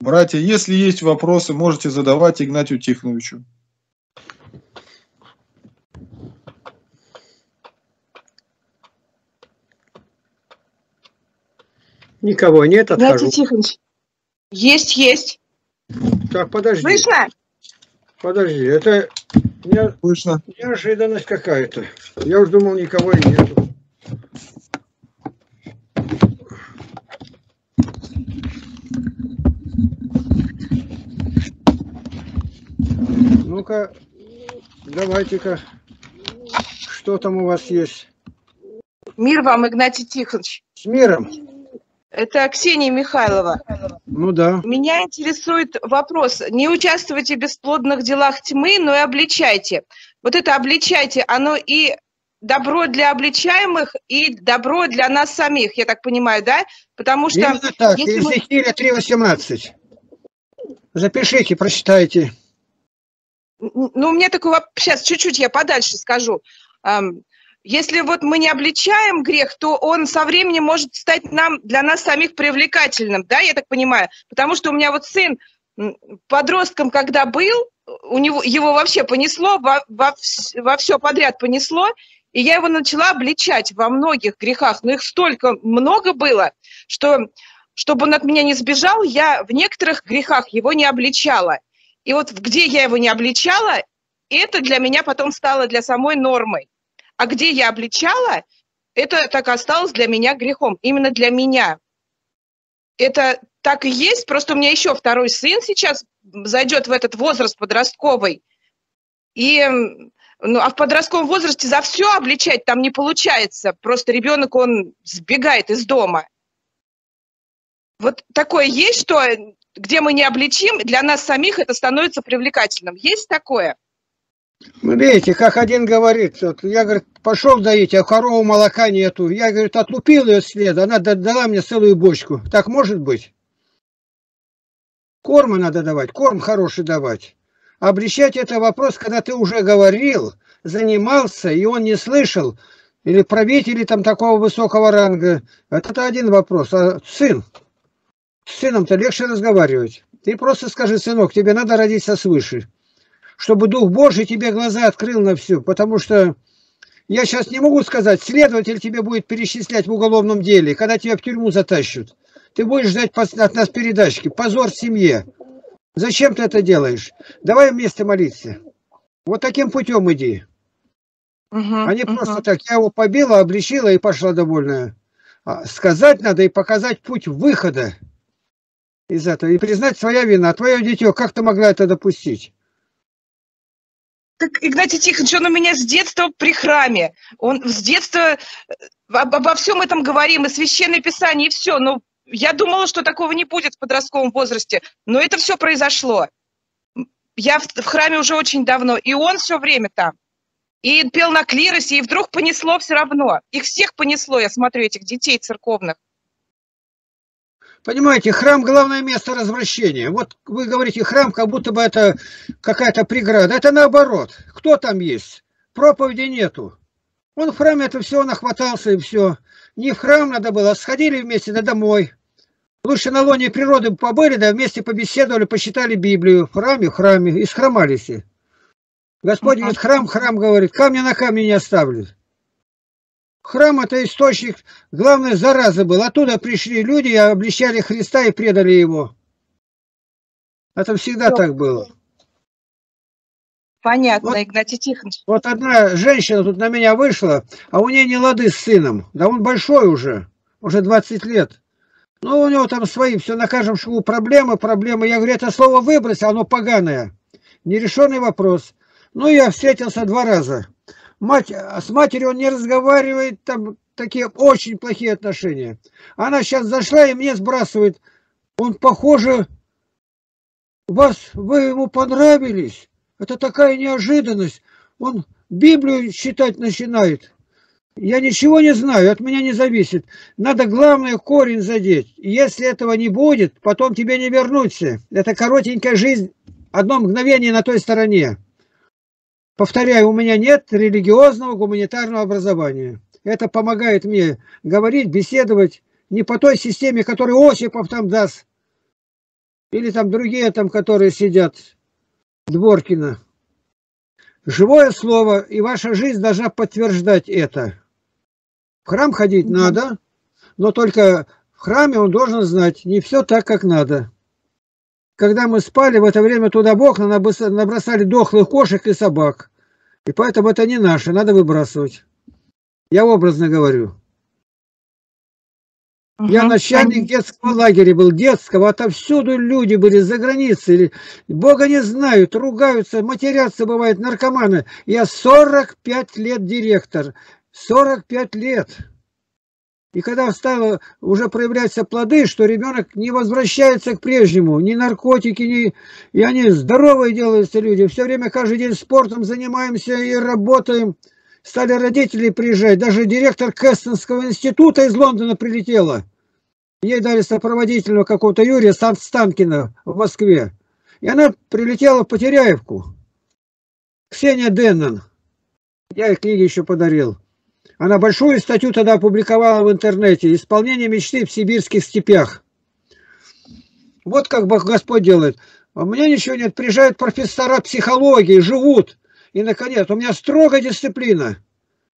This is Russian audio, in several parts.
Братья, если есть вопросы, можете задавать Игнатию Тихоновичу. Никого нет, отхожу. Игнатий Тихонович. Есть, есть. Так, подожди. Слышно? Подожди, это не- Слышно? неожиданность какая-то. Я уж думал, никого и нету. Ну-ка, давайте-ка, что там у вас есть? Мир вам, Игнатий Тихонович. С миром? Это Ксения Михайлова. Ну да. Меня интересует вопрос. Не участвуйте в бесплодных делах тьмы, но и обличайте. Вот это обличайте, оно и добро для обличаемых, и добро для нас самих, я так понимаю, да? Потому что... Именно так, если мы- Иезекииля 3.18. Запишите, прочитайте. Ну, у меня такой вопрос, сейчас чуть-чуть я подальше скажу. Если вот мы не обличаем грех, то он со временем может стать нам, для нас самих привлекательным, да, я так понимаю? Потому что у меня вот сын подростком, когда был, у него, его вообще понесло, во, во, во все подряд понесло, и я его начала обличать во многих грехах, но их столько много было, что чтобы он от меня не сбежал, я в некоторых грехах его не обличала. И вот где я его не обличала, это для меня потом стало для самой нормой. А где я обличала, это так осталось для меня грехом. Именно для меня. Это так и есть, просто у меня еще второй сын сейчас зайдет в этот возраст подростковый. И, ну, а в подростковом возрасте за все обличать там не получается. Просто ребенок, он сбегает из дома. Вот такое есть, что где мы не обличим, для нас самих это становится привлекательным. Есть такое? Ну, видите, как один говорит, вот, я, говорит, пошел доить, а корову молока нету. Я, говорит, отлупил ее следа, она да- дала мне целую бочку. Так может быть? Корма надо давать, корм хороший давать. Обличать это вопрос, когда ты уже говорил, занимался, и он не слышал, или правители там такого высокого ранга. Это один вопрос. А сын? С сыном-то легче разговаривать. Ты просто скажи, сынок, тебе надо родиться свыше чтобы Дух Божий тебе глаза открыл на все, потому что я сейчас не могу сказать, следователь тебе будет перечислять в уголовном деле, когда тебя в тюрьму затащат. Ты будешь ждать от нас передачки. Позор семье. Зачем ты это делаешь? Давай вместе молиться. Вот таким путем иди. Мгм, А не мгм. просто так. Я его побила, обличила и пошла довольная. А сказать надо и показать путь выхода из этого. И признать своя вина. Твое дитё, как ты могла это допустить? Так Игнатий Тихонович, он у меня с детства при храме. Он с детства э, об- обо всем этом говорим, и священное писание, и все. Но я думала, что такого не будет в подростковом возрасте. Но это все произошло. Я в, в храме уже очень давно, и он все время там. И пел на клиросе, и вдруг понесло все равно. Их всех понесло, я смотрю, этих детей церковных. Понимаете, храм – главное место развращения. Вот вы говорите, храм, как будто бы это какая-то преграда. Это наоборот. Кто там есть? Проповеди нету. Он в храме это все нахватался и все. Не в храм надо было, а сходили вместе да домой. Лучше на лоне природы побыли, да вместе побеседовали, посчитали Библию. В храме, в храме, и схромались. Господь говорит, храм, храм, говорит, камня на камне не оставлю. Храм это источник, главной заразы был. Оттуда пришли люди, и обличали Христа и предали его. Это всегда Да. так было. Понятно, Вот. Игнатий Тихонович. Вот одна женщина тут на меня вышла, а у нее не лады с сыном. Да он большой уже, уже 20 лет. Ну, у него там свои, все на каждом шагу проблемы, проблемы. Я говорю, это слово выбрось, оно поганое. Нерешенный вопрос. Ну, я встретился два раза. Мать, а с матерью он не разговаривает, там такие очень плохие отношения. Она сейчас зашла и мне сбрасывает. Он, похоже, вас, вы ему понравились. Это такая неожиданность. Он Библию читать начинает. Я ничего не знаю, от меня не зависит. Надо главное корень задеть. Если этого не будет, потом тебе не вернуться. Это коротенькая жизнь, одно мгновение на той стороне. Повторяю, у меня нет религиозного гуманитарного образования. Это помогает мне говорить, беседовать не по той системе, которую Осипов там даст. или там другие там, которые сидят, Дворкина. Живое слово, и ваша жизнь должна подтверждать это. В храм ходить надо, но только в храме он должен знать, не все так, как надо. Когда мы спали, в это время туда Бог набросали дохлых кошек и собак. И поэтому это не наше, надо выбрасывать. Я образно говорю. Я начальник детского лагеря был, детского, отовсюду люди были за границей. Бога не знают, ругаются, матерятся, бывает, наркоманы. Я 45 лет директор. 45 лет. И когда стало уже проявляться плоды, что ребенок не возвращается к прежнему, ни наркотики, ни... И они здоровые делаются люди. Все время, каждый день спортом занимаемся и работаем. Стали родители приезжать. Даже директор Кэстонского института из Лондона прилетела. Ей дали сопроводительного какого-то Юрия Станкина в Москве. И она прилетела в Потеряевку. Ксения Деннон. Я ей книги еще подарил. Она большую статью тогда опубликовала в интернете «Исполнение мечты в сибирских степях». Вот как Господь делает. У меня ничего нет. Приезжают профессора психологии, живут. И, наконец, у меня строгая дисциплина.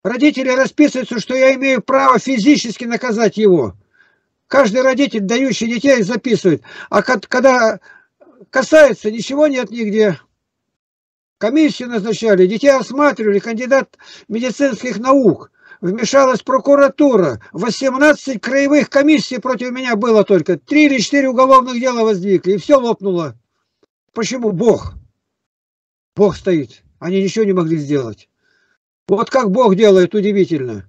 Родители расписываются, что я имею право физически наказать его. Каждый родитель, дающий детей, записывает. А когда касается, ничего нет нигде. Комиссию назначали, детей осматривали, кандидат медицинских наук. Вмешалась прокуратура. 18 краевых комиссий против меня было только. Три или четыре уголовных дела воздвигли. И все лопнуло. Почему? Бог. Бог стоит. Они ничего не могли сделать. Вот как Бог делает, удивительно.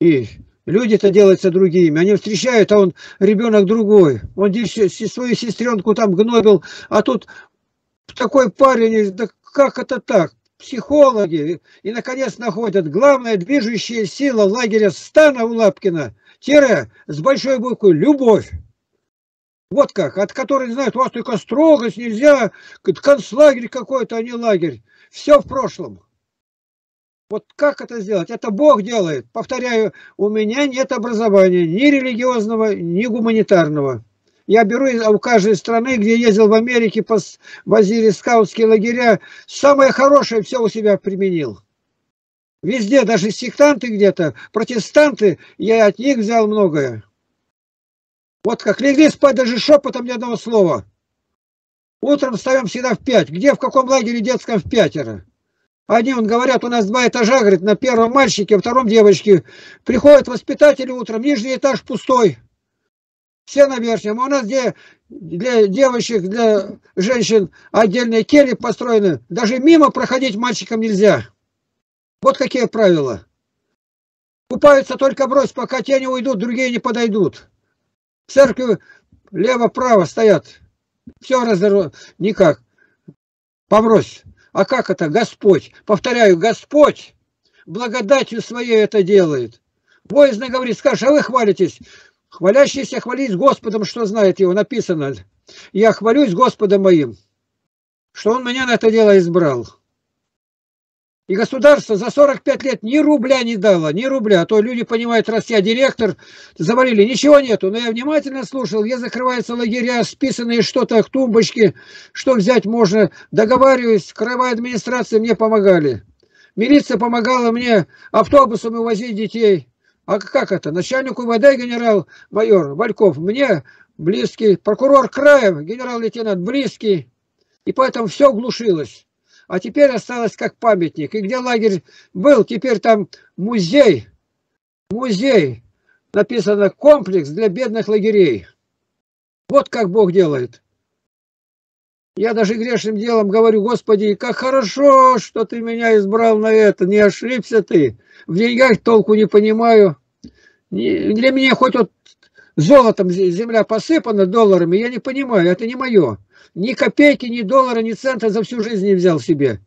И Люди-то делаются другими. Они встречают, а он ребенок другой. Он свою сестренку там гнобил, а тут такой парень, да как это так? Психологи. И, наконец, находят главная движущая сила лагеря Стана у Лапкина. Тире с большой буквы «Любовь». Вот как, от которой, знают, у вас только строгость, нельзя, концлагерь какой-то, а не лагерь. Все в прошлом. Вот как это сделать? Это Бог делает. Повторяю, у меня нет образования ни религиозного, ни гуманитарного. Я беру у каждой страны, где ездил в Америке, возили скаутские лагеря, самое хорошее все у себя применил. Везде, даже сектанты где-то, протестанты, я от них взял многое. Вот как легли спать, даже шепотом ни одного слова. Утром встаем всегда в пять. Где, в каком лагере детском в пятеро? Они, он говорят, у нас два этажа, говорит, на первом мальчике, втором девочке. Приходят воспитатели утром, нижний этаж пустой. Все на верхнем. У нас где для девочек, для женщин отдельные кельи построены. Даже мимо проходить мальчикам нельзя. Вот какие правила. Купаются только брось, пока те не уйдут, другие не подойдут. В церкви лево-право стоят. Все разорвано. Никак. Побрось. А как это Господь? Повторяю, Господь благодатью своей это делает. Боязно говорит, скажешь, а вы хвалитесь. Хвалящийся хвалить Господом, что знает его, написано. Я хвалюсь Господом моим, что он меня на это дело избрал. И государство за 45 лет ни рубля не дало, ни рубля. А то люди понимают, раз я директор, завалили, ничего нету. Но я внимательно слушал, где закрываются лагеря, списанные что-то, тумбочки, что взять можно. Договариваюсь, краевая администрация мне помогали. Милиция помогала мне автобусом увозить детей. А как это? Начальник УВД генерал-майор Вальков мне близкий, прокурор края, генерал-лейтенант близкий. И поэтому все глушилось а теперь осталось как памятник. И где лагерь был, теперь там музей, музей, написано комплекс для бедных лагерей. Вот как Бог делает. Я даже грешным делом говорю, Господи, как хорошо, что ты меня избрал на это, не ошибся ты. В деньгах толку не понимаю. Для меня хоть вот золотом земля посыпана долларами, я не понимаю, это не мое. Ни копейки, ни доллара, ни цента за всю жизнь не взял себе.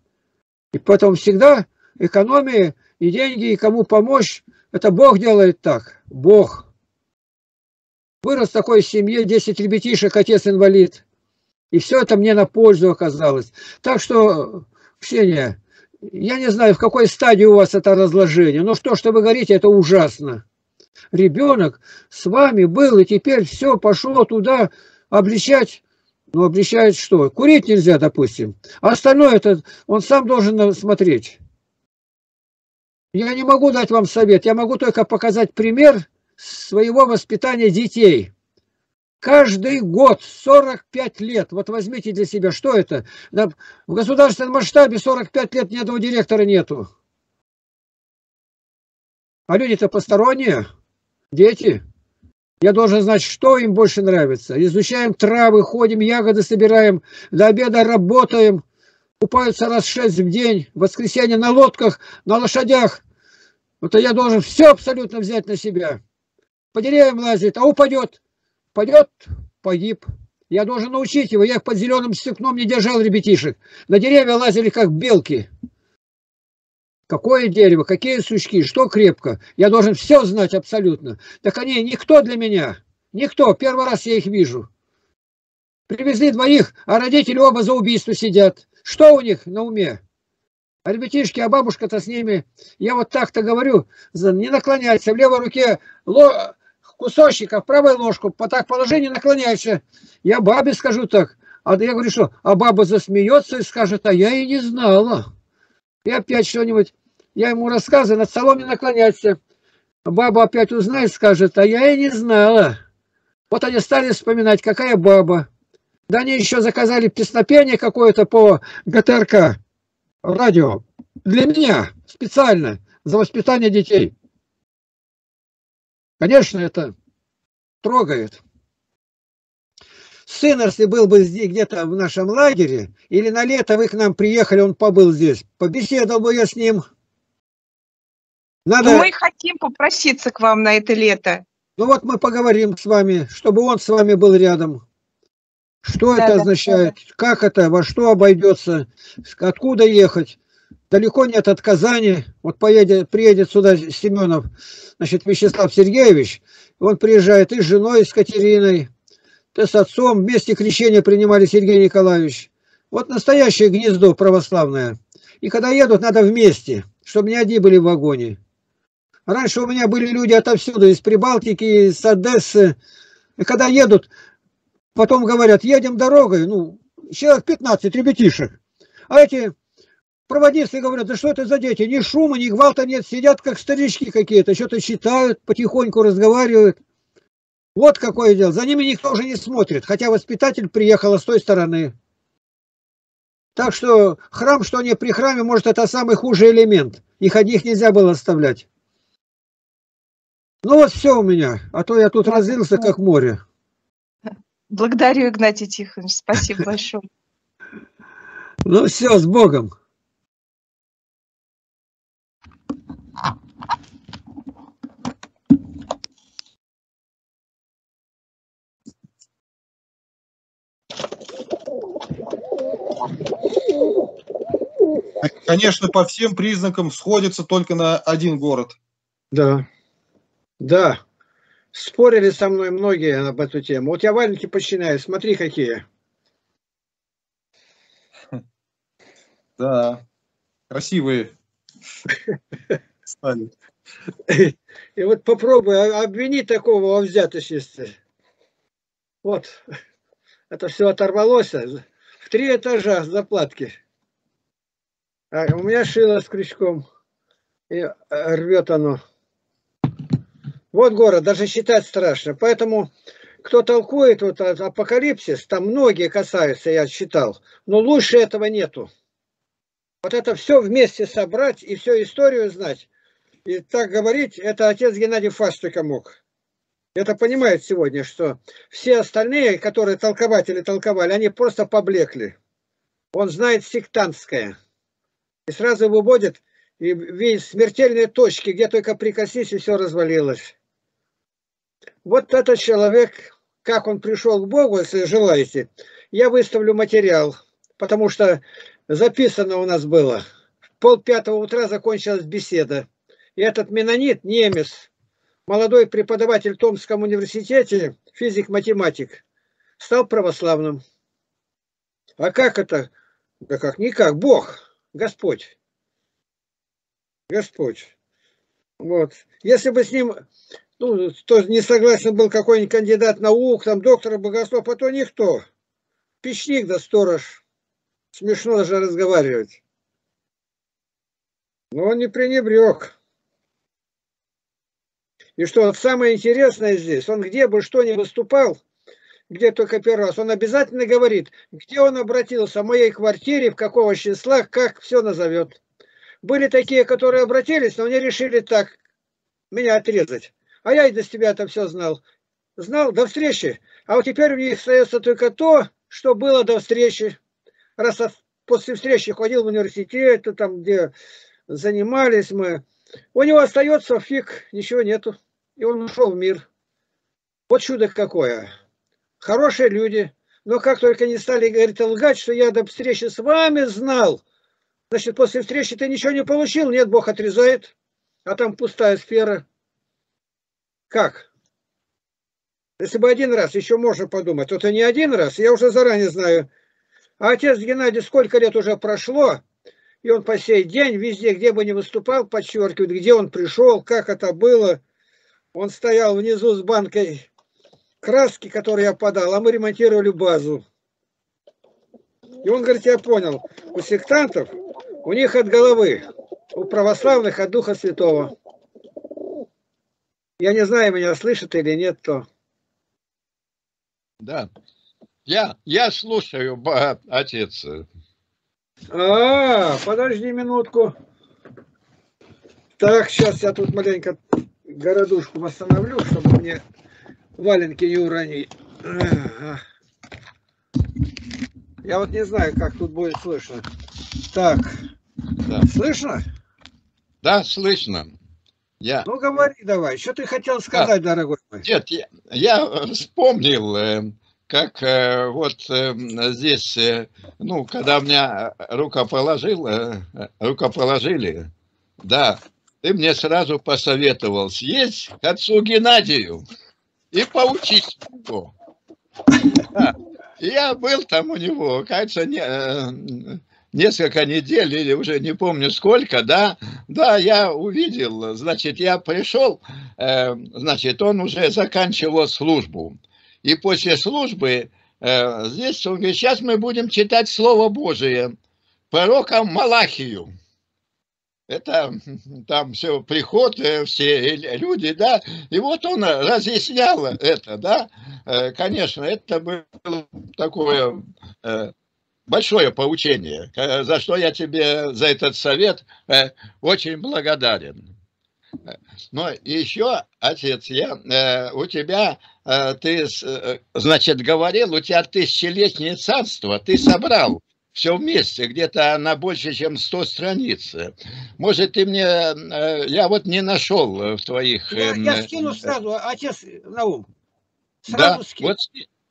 И потом всегда экономия и деньги, и кому помочь, это Бог делает так. Бог. Вырос в такой семье, 10 ребятишек, отец инвалид. И все это мне на пользу оказалось. Так что, Ксения, я не знаю, в какой стадии у вас это разложение, но что, что вы говорите, это ужасно. Ребенок с вами был, и теперь все пошло туда обличать Ну, обличает что? Курить нельзя, допустим. А остальное это он сам должен смотреть. Я не могу дать вам совет, я могу только показать пример своего воспитания детей. Каждый год 45 лет. Вот возьмите для себя, что это? В государственном масштабе 45 лет ни одного директора нету. А люди-то посторонние, дети. Я должен знать, что им больше нравится. Изучаем травы, ходим, ягоды собираем, до обеда работаем, купаются раз шесть в день, в воскресенье на лодках, на лошадях. Вот я должен все абсолютно взять на себя. По деревьям лазит, а упадет. Пойдет, погиб. Я должен научить его. Я их под зеленым стекном не держал ребятишек. На деревья лазили, как белки. Какое дерево, какие сучки, что крепко. Я должен все знать абсолютно. Так они никто для меня. Никто. Первый раз я их вижу. Привезли двоих, а родители оба за убийство сидят. Что у них на уме? А ребятишки, а бабушка-то с ними. Я вот так-то говорю, не наклоняйся. В левой руке ло... кусочек, а в правой ложку. По так положению наклоняйся. Я бабе скажу так. А я говорю, что? А баба засмеется и скажет, а я и не знала. И опять что-нибудь, я ему рассказываю, над столом не. Баба опять узнает, скажет, а я и не знала. Вот они стали вспоминать, какая баба. Да они еще заказали песнопение какое-то по ГТРК, радио. Для меня специально, за воспитание детей. Конечно, это трогает сын, если был бы где-то в нашем лагере, или на лето вы к нам приехали, он побыл здесь, побеседовал бы я с ним. Надо... Ну, мы хотим попроситься к вам на это лето. Ну вот мы поговорим с вами, чтобы он с вами был рядом. Что да, это означает? Да. Как это? Во что обойдется? Откуда ехать? Далеко нет от Казани. Вот поедет, приедет сюда Семенов, значит, Вячеслав Сергеевич. Он приезжает и с женой, и с Катериной. Ты с отцом вместе крещение принимали, Сергей Николаевич. Вот настоящее гнездо православное. И когда едут, надо вместе, чтобы не одни были в вагоне. Раньше у меня были люди отовсюду, из Прибалтики, из Одессы. И когда едут, потом говорят, едем дорогой, ну, человек 15 ребятишек. А эти проводницы говорят, да что это за дети, ни шума, ни гвалта нет, сидят как старички какие-то, что-то читают, потихоньку разговаривают. Вот какое дело. За ними никто уже не смотрит, хотя воспитатель приехал с той стороны. Так что храм, что не при храме, может, это самый худший элемент. Их одних нельзя было оставлять. Ну вот все у меня, а то я тут разлился, как море. Благодарю, Игнатий Тихонович, спасибо большое. Ну все, с Богом. Конечно, по всем признакам сходится только на один город. Да, да. Спорили со мной многие об эту тему. Вот я валенки починаю, смотри какие. Да, красивые стали. И вот попробуй а, обвини такого во взяточестве. Вот, это все оторвалось в три этажа заплатки. А у меня шило с крючком. И э, рвет оно. Вот город, даже считать страшно. Поэтому, кто толкует вот апокалипсис, там многие касаются, я считал. Но лучше этого нету. Вот это все вместе собрать и всю историю знать. И так говорить, это отец Геннадий Фас мог. Это понимает сегодня, что все остальные, которые толкователи толковали, они просто поблекли. Он знает сектантское и сразу выводит и видит смертельные точки, где только прикоснись, и все развалилось. Вот этот человек, как он пришел к Богу, если желаете, я выставлю материал, потому что записано у нас было. В пол пятого утра закончилась беседа. И этот менонит, немец, молодой преподаватель в Томском университете, физик-математик, стал православным. А как это? Да как никак, Бог. Господь. Господь. Вот. Если бы с ним, ну, то не согласен был какой-нибудь кандидат наук, там, доктор богослов, а то никто. печник да сторож. Смешно даже разговаривать. Но он не пренебрег. И что самое интересное здесь, он где бы что ни выступал, где только первый раз, он обязательно говорит, где он обратился, в моей квартире, в какого числа, как все назовет. Были такие, которые обратились, но они решили так, меня отрезать. А я и до тебя это все знал. Знал до встречи. А вот теперь у них остается только то, что было до встречи. Раз после встречи ходил в университет, там, где занимались мы. У него остается фиг, ничего нету. И он ушел в мир. Вот чудо какое. Хорошие люди. Но как только не стали говорить лгать, что я до встречи с вами знал, значит, после встречи ты ничего не получил. Нет, Бог отрезает. А там пустая сфера. Как? Если бы один раз, еще можно подумать. То это не один раз, я уже заранее знаю. А отец Геннадий сколько лет уже прошло, и он по сей день везде, где бы ни выступал, подчеркивает, где он пришел, как это было. Он стоял внизу с банкой краски, которую я подал, а мы ремонтировали базу. И он говорит, я понял, у сектантов, у них от головы, у православных от Духа Святого. Я не знаю, меня слышит или нет, то. Да. Я, я слушаю, отец. А, подожди минутку. Так, сейчас я тут маленько городушку восстановлю, чтобы мне валенки не уронить. Я вот не знаю, как тут будет слышно. Так, да. слышно? Да, слышно. Я... Ну, говори давай, что ты хотел сказать, да. дорогой мой? Нет, я, я вспомнил, э, как э, вот э, здесь, ну, когда меня рукоположил, рукоположили, да, ты мне сразу посоветовал съесть к отцу Геннадию и поучить его. Да. Я был там у него, кажется, не, э, несколько недель или уже не помню сколько, да, да, я увидел, значит, я пришел, э, значит, он уже заканчивал службу. И после службы э, здесь он говорит, сейчас мы будем читать Слово Божие пророком Малахию это там все приход, э, все люди, да, и вот он разъяснял это, да, э, конечно, это было такое э, большое поучение, за что я тебе за этот совет очень благодарен. Но еще, отец, я, у тебя, ты, значит, говорил, у тебя тысячелетнее царство, ты собрал все вместе, где-то она больше, чем 100 страниц. Может, ты мне... Э, я вот не нашел в твоих... Я, я эм, скину сразу, отец Наум. Сразу да, скину. Вот...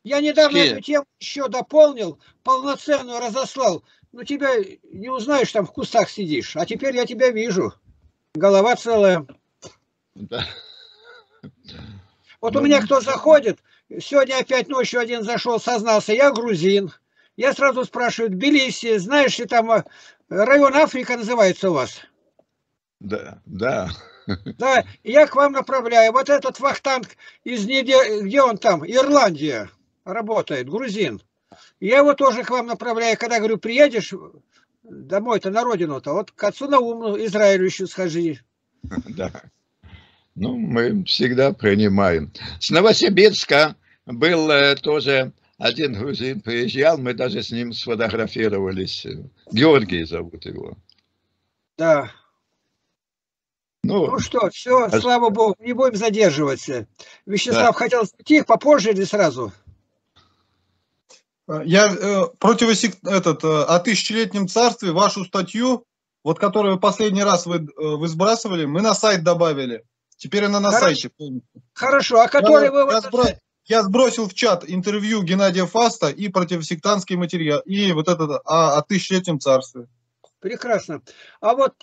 Я недавно Ски... эту тему еще дополнил, полноценную разослал. Ну, тебя не узнаешь, там в кустах сидишь. А теперь я тебя вижу. Голова целая. Да. Вот ну, у меня кто заходит, сегодня опять ночью один зашел, сознался, я грузин. Я сразу спрашиваю, Тбилиси, знаешь ли там э, район Африка называется у вас? Да, да. Да, я к вам направляю. Вот этот вахтанг из неде... где он там? Ирландия работает, грузин. Я его тоже к вам направляю. Когда говорю, приедешь домой-то на родину-то, вот к отцу Науму, Израилю еще схожи. Да. Ну, мы всегда принимаем. С Новосибирска был э, тоже один грузин приезжал, мы даже с ним сфотографировались. Георгий зовут его. Да. Ну, ну что, все, а... слава богу, не будем задерживаться. Вячеслав да. хотел тихо, попозже или сразу? Я э, против этот, э, о тысячелетнем царстве вашу статью, вот которую последний раз вы, э, вы сбрасывали, мы на сайт добавили. Теперь она на Хорошо. сайте. Хорошо, а который я, вы... Я, сброс... Я сбросил в чат интервью Геннадия Фаста и противосектантский материал, и вот этот о, о тысячелетнем царстве. Прекрасно. А вот,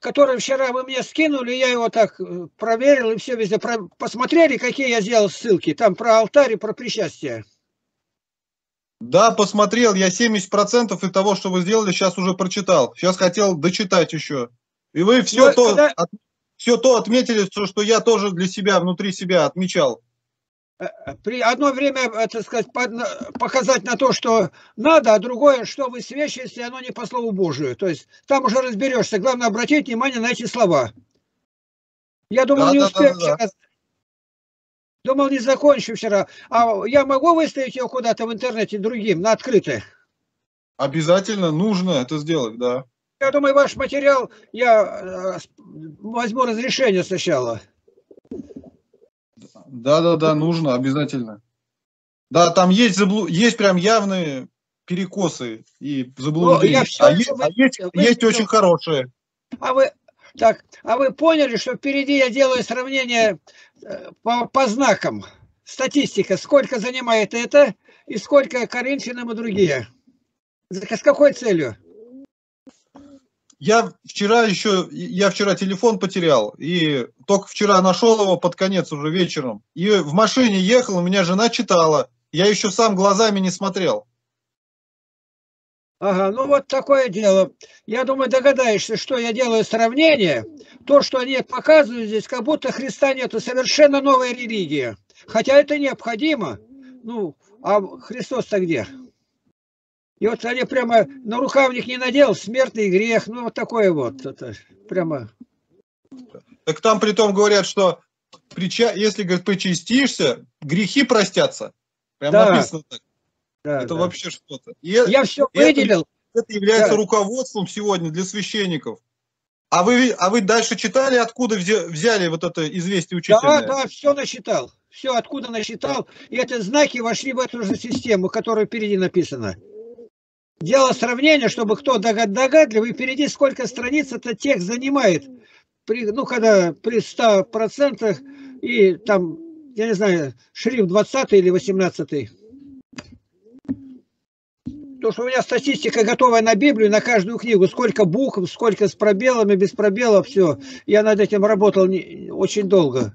который вчера вы мне скинули, я его так э, проверил, и все везде про... посмотрели, какие я сделал ссылки. Там про алтарь и про причастие. Да, посмотрел. Я 70% из того, что вы сделали, сейчас уже прочитал. Сейчас хотел дочитать еще. И вы все, ну, то, когда... все то отметили, что, что я тоже для себя, внутри себя отмечал. э, при одно время, э, так сказать, показать на то, что надо, а другое, что вы свечи, если оно не по Слову Божию. То есть там уже разберешься. Главное обратить внимание на эти слова. Я думал, да, не да, успею да, да, да. Думал, не закончу вчера. А я могу выставить ее куда-то в интернете другим, на открытое? Обязательно нужно это сделать, да. Я думаю, ваш материал, я э, возьму разрешение сначала. Да-да-да, нужно обязательно. Да, там есть, заблу... есть прям явные перекосы и заблуждения. а, есть, вы... а есть, вы... есть очень хорошие. А вы, так, а вы поняли, что впереди я делаю сравнение э, по, по знакам? Статистика, сколько занимает это и сколько Коринфянам и другие? С какой целью? Я вчера еще, я вчера телефон потерял, и только вчера нашел его под конец уже вечером. И в машине ехал, у меня жена читала. Я еще сам глазами не смотрел. Ага, ну вот такое дело. Я думаю, догадаешься, что я делаю сравнение. То, что они показывают здесь, как будто Христа нету, совершенно новая религия. Хотя это необходимо. Ну, а Христос-то где? И вот они прямо на рукавник не надел, смертный грех, ну вот такое вот. Это прямо. Так там при том говорят, что прича... если, говорит, причастишься, грехи простятся. Прям да. написано так. Да, это да. вообще что-то. Я все выделил. Это, является да. руководством сегодня для священников. А вы, а вы дальше читали, откуда взяли вот это известие учителя? Да, да, все насчитал. Все, откуда насчитал. И эти знаки вошли в эту же систему, которая впереди написана. Дело сравнения, чтобы кто догад, догадливый, впереди сколько страниц этот текст занимает. При, ну, когда при 100% и там, я не знаю, шрифт 20 или 18. Потому что у меня статистика готовая на Библию, на каждую книгу. Сколько букв, сколько с пробелами, без пробелов, все. Я над этим работал не, очень долго.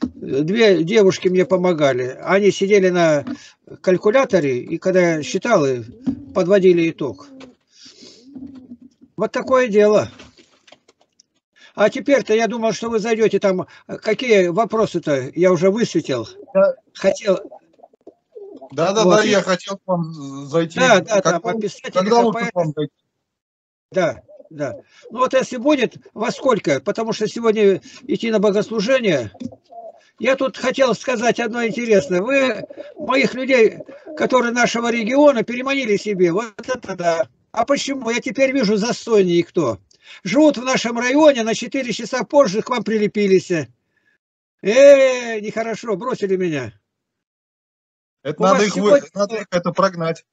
Две девушки мне помогали. Они сидели на калькуляторе, и когда я считал, подводили итог. Вот такое дело. А теперь-то я думал, что вы зайдете там. Какие вопросы-то я уже высветил? Хотел, да, да, вот. да, я хотел к вам зайти. Да, да, да, пописать. Когда лучше к вам зайти? Да, да. Ну вот если будет, во сколько? Потому что сегодня идти на богослужение. Я тут хотел сказать одно интересное. Вы моих людей, которые нашего региона, переманили себе. Вот это да. А почему? Я теперь вижу застойнее кто. Живут в нашем районе, на 4 часа позже к вам прилепились. Э, нехорошо, бросили меня. Это надо их, сегодня... надо их это прогнать.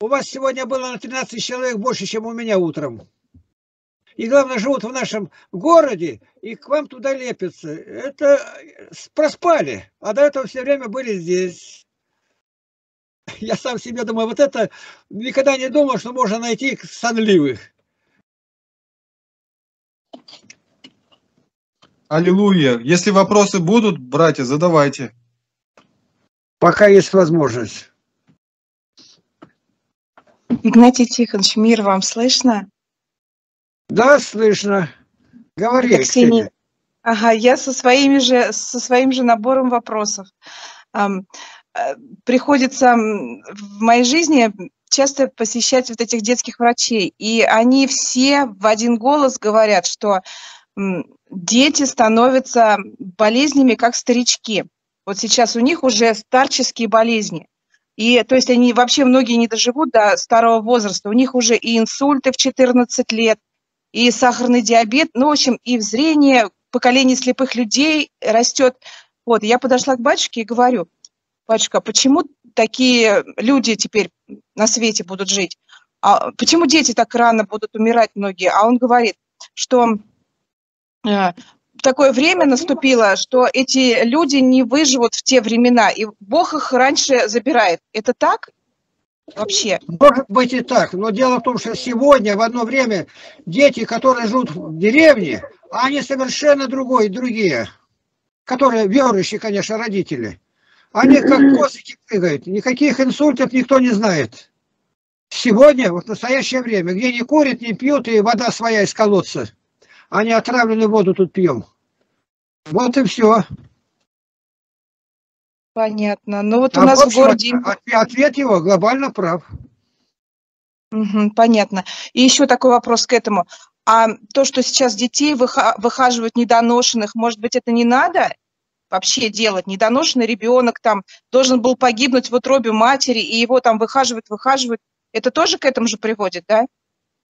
У вас сегодня было на 13 человек больше, чем у меня утром. И главное, живут в нашем городе, и к вам туда лепятся. Это проспали, а до этого все время были здесь. Я сам себе думаю, вот это никогда не думал, что можно найти сонливых. Аллилуйя. Если вопросы будут, братья, задавайте. Пока есть возможность. Игнатий Тихонович, мир вам слышно? Да, слышно. Говори, Ксения. Ага, я со, своими же, со своим же набором вопросов. Э, приходится в моей жизни часто посещать вот этих детских врачей, и они все в один голос говорят, что дети становятся болезнями, как старички. Вот сейчас у них уже старческие болезни. И то есть они вообще многие не доживут до старого возраста. У них уже и инсульты в 14 лет, и сахарный диабет, ну, в общем, и в зрении поколение слепых людей растет. Вот, я подошла к батюшке и говорю, батюшка, почему такие люди теперь на свете будут жить? А почему дети так рано будут умирать многие? А он говорит, что э, такое время наступило, что эти люди не выживут в те времена, и Бог их раньше забирает. Это так? Вообще. Может быть и так, но дело в том, что сегодня в одно время дети, которые живут в деревне, они совершенно другой, другие, которые верующие, конечно, родители. Они как козыки прыгают, никаких инсультов никто не знает. Сегодня, вот в настоящее время, где не курят, не пьют, и вода своя из колодца. Они отравленную воду тут пьем. Вот и все. Понятно. Ну вот у А нас в в общем, городе... от- ответ его глобально прав. Мгм, понятно. И еще такой вопрос к этому. А то, что сейчас детей выха- выхаживают недоношенных, может быть, это не надо вообще делать? Недоношенный ребенок там должен был погибнуть в утробе матери, и его там выхаживают, выхаживают. Это тоже к этому же приводит, да?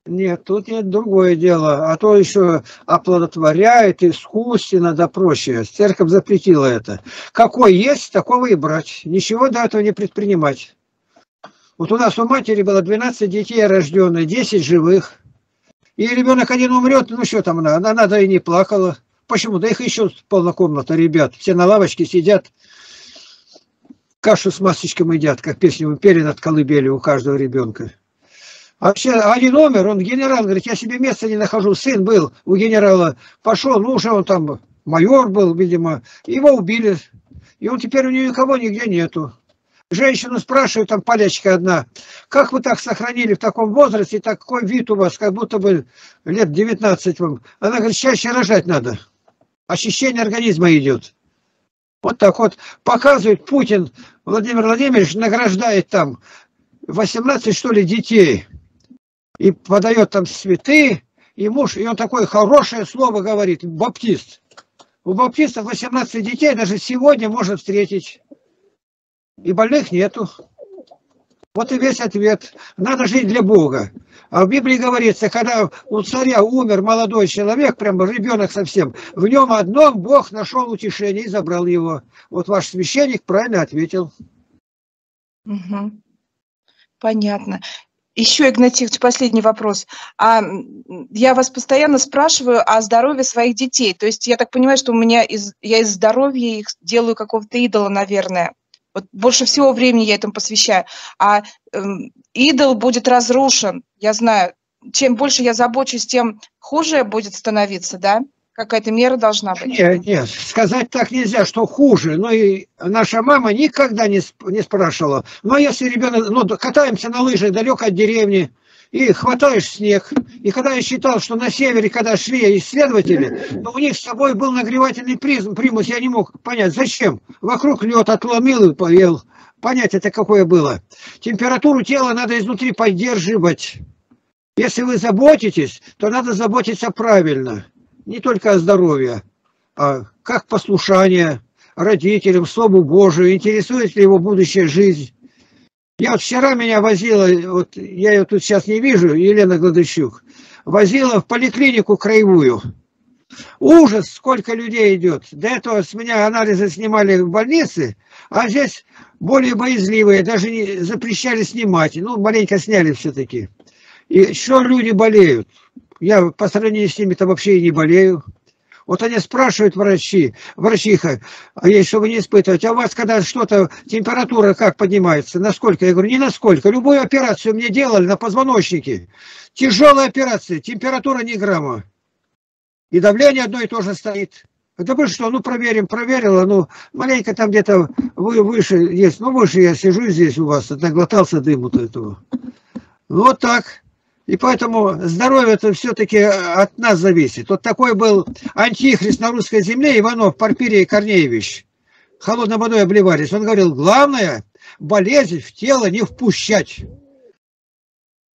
Нет, тут нет другое дело. А то еще оплодотворяет искусственно, да прочее. Церковь запретила это. Какой есть, такого и брать. Ничего до этого не предпринимать. Вот у нас у матери было 12 детей рожденных, 10 живых. И ребенок один умрет, ну что там она, она надо и не плакала. Почему? Да их еще полная комната, ребят. Все на лавочке сидят, кашу с масочком едят, как песню мы над колыбелью у каждого ребенка. А вообще один умер, он генерал, говорит, я себе места не нахожу. Сын был у генерала, пошел, ну уже он там майор был, видимо, его убили. И он теперь у него никого нигде нету. Женщину спрашивают, там полячка одна, как вы так сохранили в таком возрасте, такой вид у вас, как будто бы лет 19 вам. Она говорит, чаще рожать надо. Очищение организма идет. Вот так вот показывает Путин, Владимир Владимирович награждает там 18, что ли, детей. И подает там цветы, и муж, и он такое хорошее слово говорит, баптист. У баптистов 18 детей даже сегодня можно встретить. И больных нету. Вот и весь ответ. Надо жить для Бога. А в Библии говорится, когда у царя умер молодой человек, прям ребенок совсем, в нем одном Бог нашел утешение и забрал его. Вот ваш священник правильно ответил. Мгм. Понятно. Еще, Игнатьевич, последний вопрос. А, я вас постоянно спрашиваю о здоровье своих детей. То есть я так понимаю, что у меня из, я из здоровья их делаю какого-то идола, наверное. Вот больше всего времени я этому посвящаю. А эм, идол будет разрушен, я знаю. Чем больше я забочусь, тем хуже будет становиться, да? Какая-то мера должна быть. Нет, нет, сказать так нельзя, что хуже. Но и наша мама никогда не, сп- не спрашивала. Но если ребенок, ну, катаемся на лыжах далеко от деревни, и хватаешь снег. И когда я считал, что на севере, когда шли исследователи, то у них с собой был нагревательный призм, примус, я не мог понять, зачем. Вокруг лед отломил и повел. Понять это какое было. Температуру тела надо изнутри поддерживать. Если вы заботитесь, то надо заботиться правильно. Не только о здоровье, а как послушание родителям, Слову Божию, интересует ли его будущая жизнь. Я вот вчера меня возила, вот я ее тут сейчас не вижу, Елена Гладыщук, возила в поликлинику краевую. Ужас, сколько людей идет. До этого с меня анализы снимали в больнице, а здесь более боязливые, даже не запрещали снимать. Ну, маленько сняли все-таки. И что люди болеют? Я по сравнению с ними-то вообще и не болею. Вот они спрашивают врачи, врачиха, а ей, чтобы не испытывать, а у вас когда что-то, температура как поднимается, насколько? Я говорю, не насколько. Любую операцию мне делали на позвоночнике. Тяжелая операция, температура не грамма. И давление одно и то же стоит. Это вы что, ну проверим, проверила, ну маленько там где-то вы, выше есть. Ну выше я сижу здесь у вас, наглотался дыму-то этого. Вот так. И поэтому здоровье это все-таки от нас зависит. Вот такой был антихрист на русской земле Иванов Порфирий Корнеевич. Холодной водой обливались. Он говорил, главное, болезнь в тело не впущать.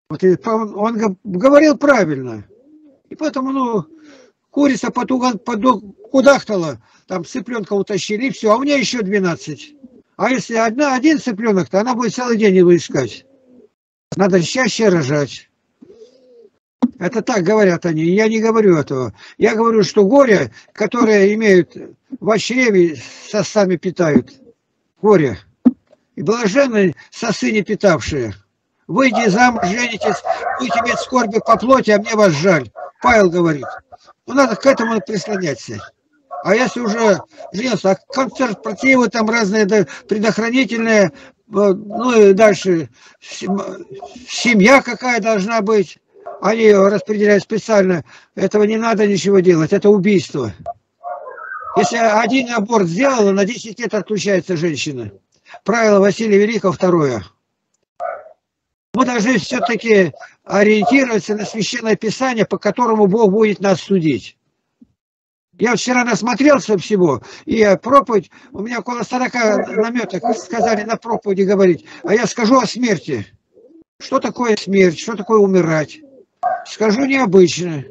Вот и он говорил правильно. И поэтому, ну, курица потуга- поду- кудахтала, там цыпленка утащили, все, а у меня еще 12. А если одна, один цыпленок, то она будет целый день его искать. Надо чаще рожать. Это так говорят они. Я не говорю этого. Я говорю, что горе, которое имеют в чреве, сосами питают. Горе. И блаженны сосы не питавшие. Выйди замуж, женитесь, будете иметь скорби по плоти, а мне вас жаль. Павел говорит. Ну, надо к этому прислоняться. А если уже женился, а контрацептивы там разные, предохранительные, вот, ну и дальше сем- семья какая должна быть, они распределяют специально. Этого не надо ничего делать, это убийство. Если один аборт сделала, на 10 лет отключается женщина. Правило Василия Великого второе. Мы должны все-таки ориентироваться на священное писание, по которому Бог будет нас судить. Я вчера насмотрелся всего, и проповедь, у меня около 40 наметок сказали на проповеди говорить, а я скажу о смерти. Что такое смерть, что такое умирать? Скажу необычно,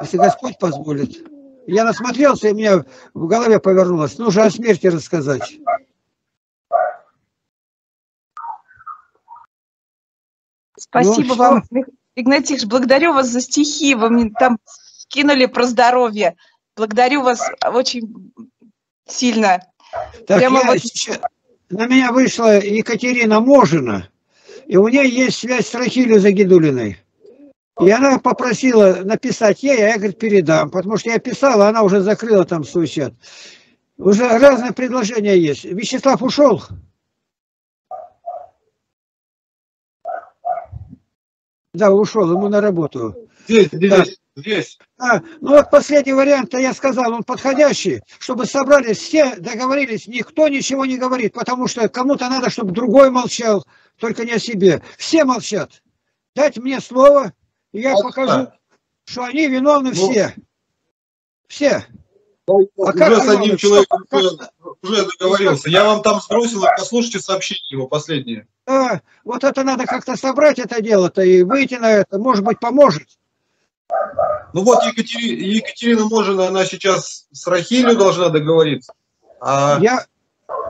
если Господь позволит. Я насмотрелся, и меня в голове повернулось. Нужно о смерти рассказать. Спасибо ну, вам, Игнатьевич, благодарю вас за стихи. Вы мне там кинули про здоровье. Благодарю вас очень сильно. Так Прямо я вот... сейчас... На меня вышла Екатерина Можина, и у нее есть связь с Рахилью Загидулиной. И она попросила написать ей, а я, говорит, передам. Потому что я писала, она уже закрыла там свой чат. Уже разные предложения есть. Вячеслав ушел? Да, ушел, ему на работу. Здесь, здесь, да. здесь. А, ну вот последний вариант, я сказал, он подходящий, чтобы собрались все, договорились, никто ничего не говорит, потому что кому-то надо, чтобы другой молчал, только не о себе. Все молчат. Дать мне слово, и я а, покажу, да. что они виновны ну, все. Все. Ну, а уже с одним человеком уже, уже договорился. Я вам там сбросил, послушайте сообщение его последнее. А, вот это надо как-то собрать это дело-то и выйти на это. Может быть, поможет. Ну вот Екатерина, Екатерина Можина, она сейчас с Рахилью должна договориться. А... Я,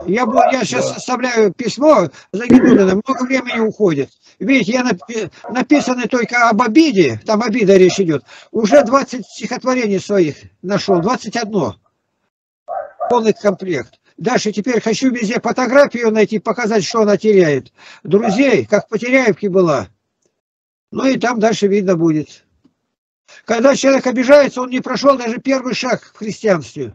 я, я сейчас составляю письмо за Гедулиным, много времени уходит. Видите, я напи написаны только об обиде, там обида речь идет. Уже 20 стихотворений своих нашел, 21. Полный комплект. Дальше теперь хочу везде фотографию найти, показать, что она теряет. Друзей, как по Теряевке была. Ну и там дальше видно будет. Когда человек обижается, он не прошел даже первый шаг в христианстве.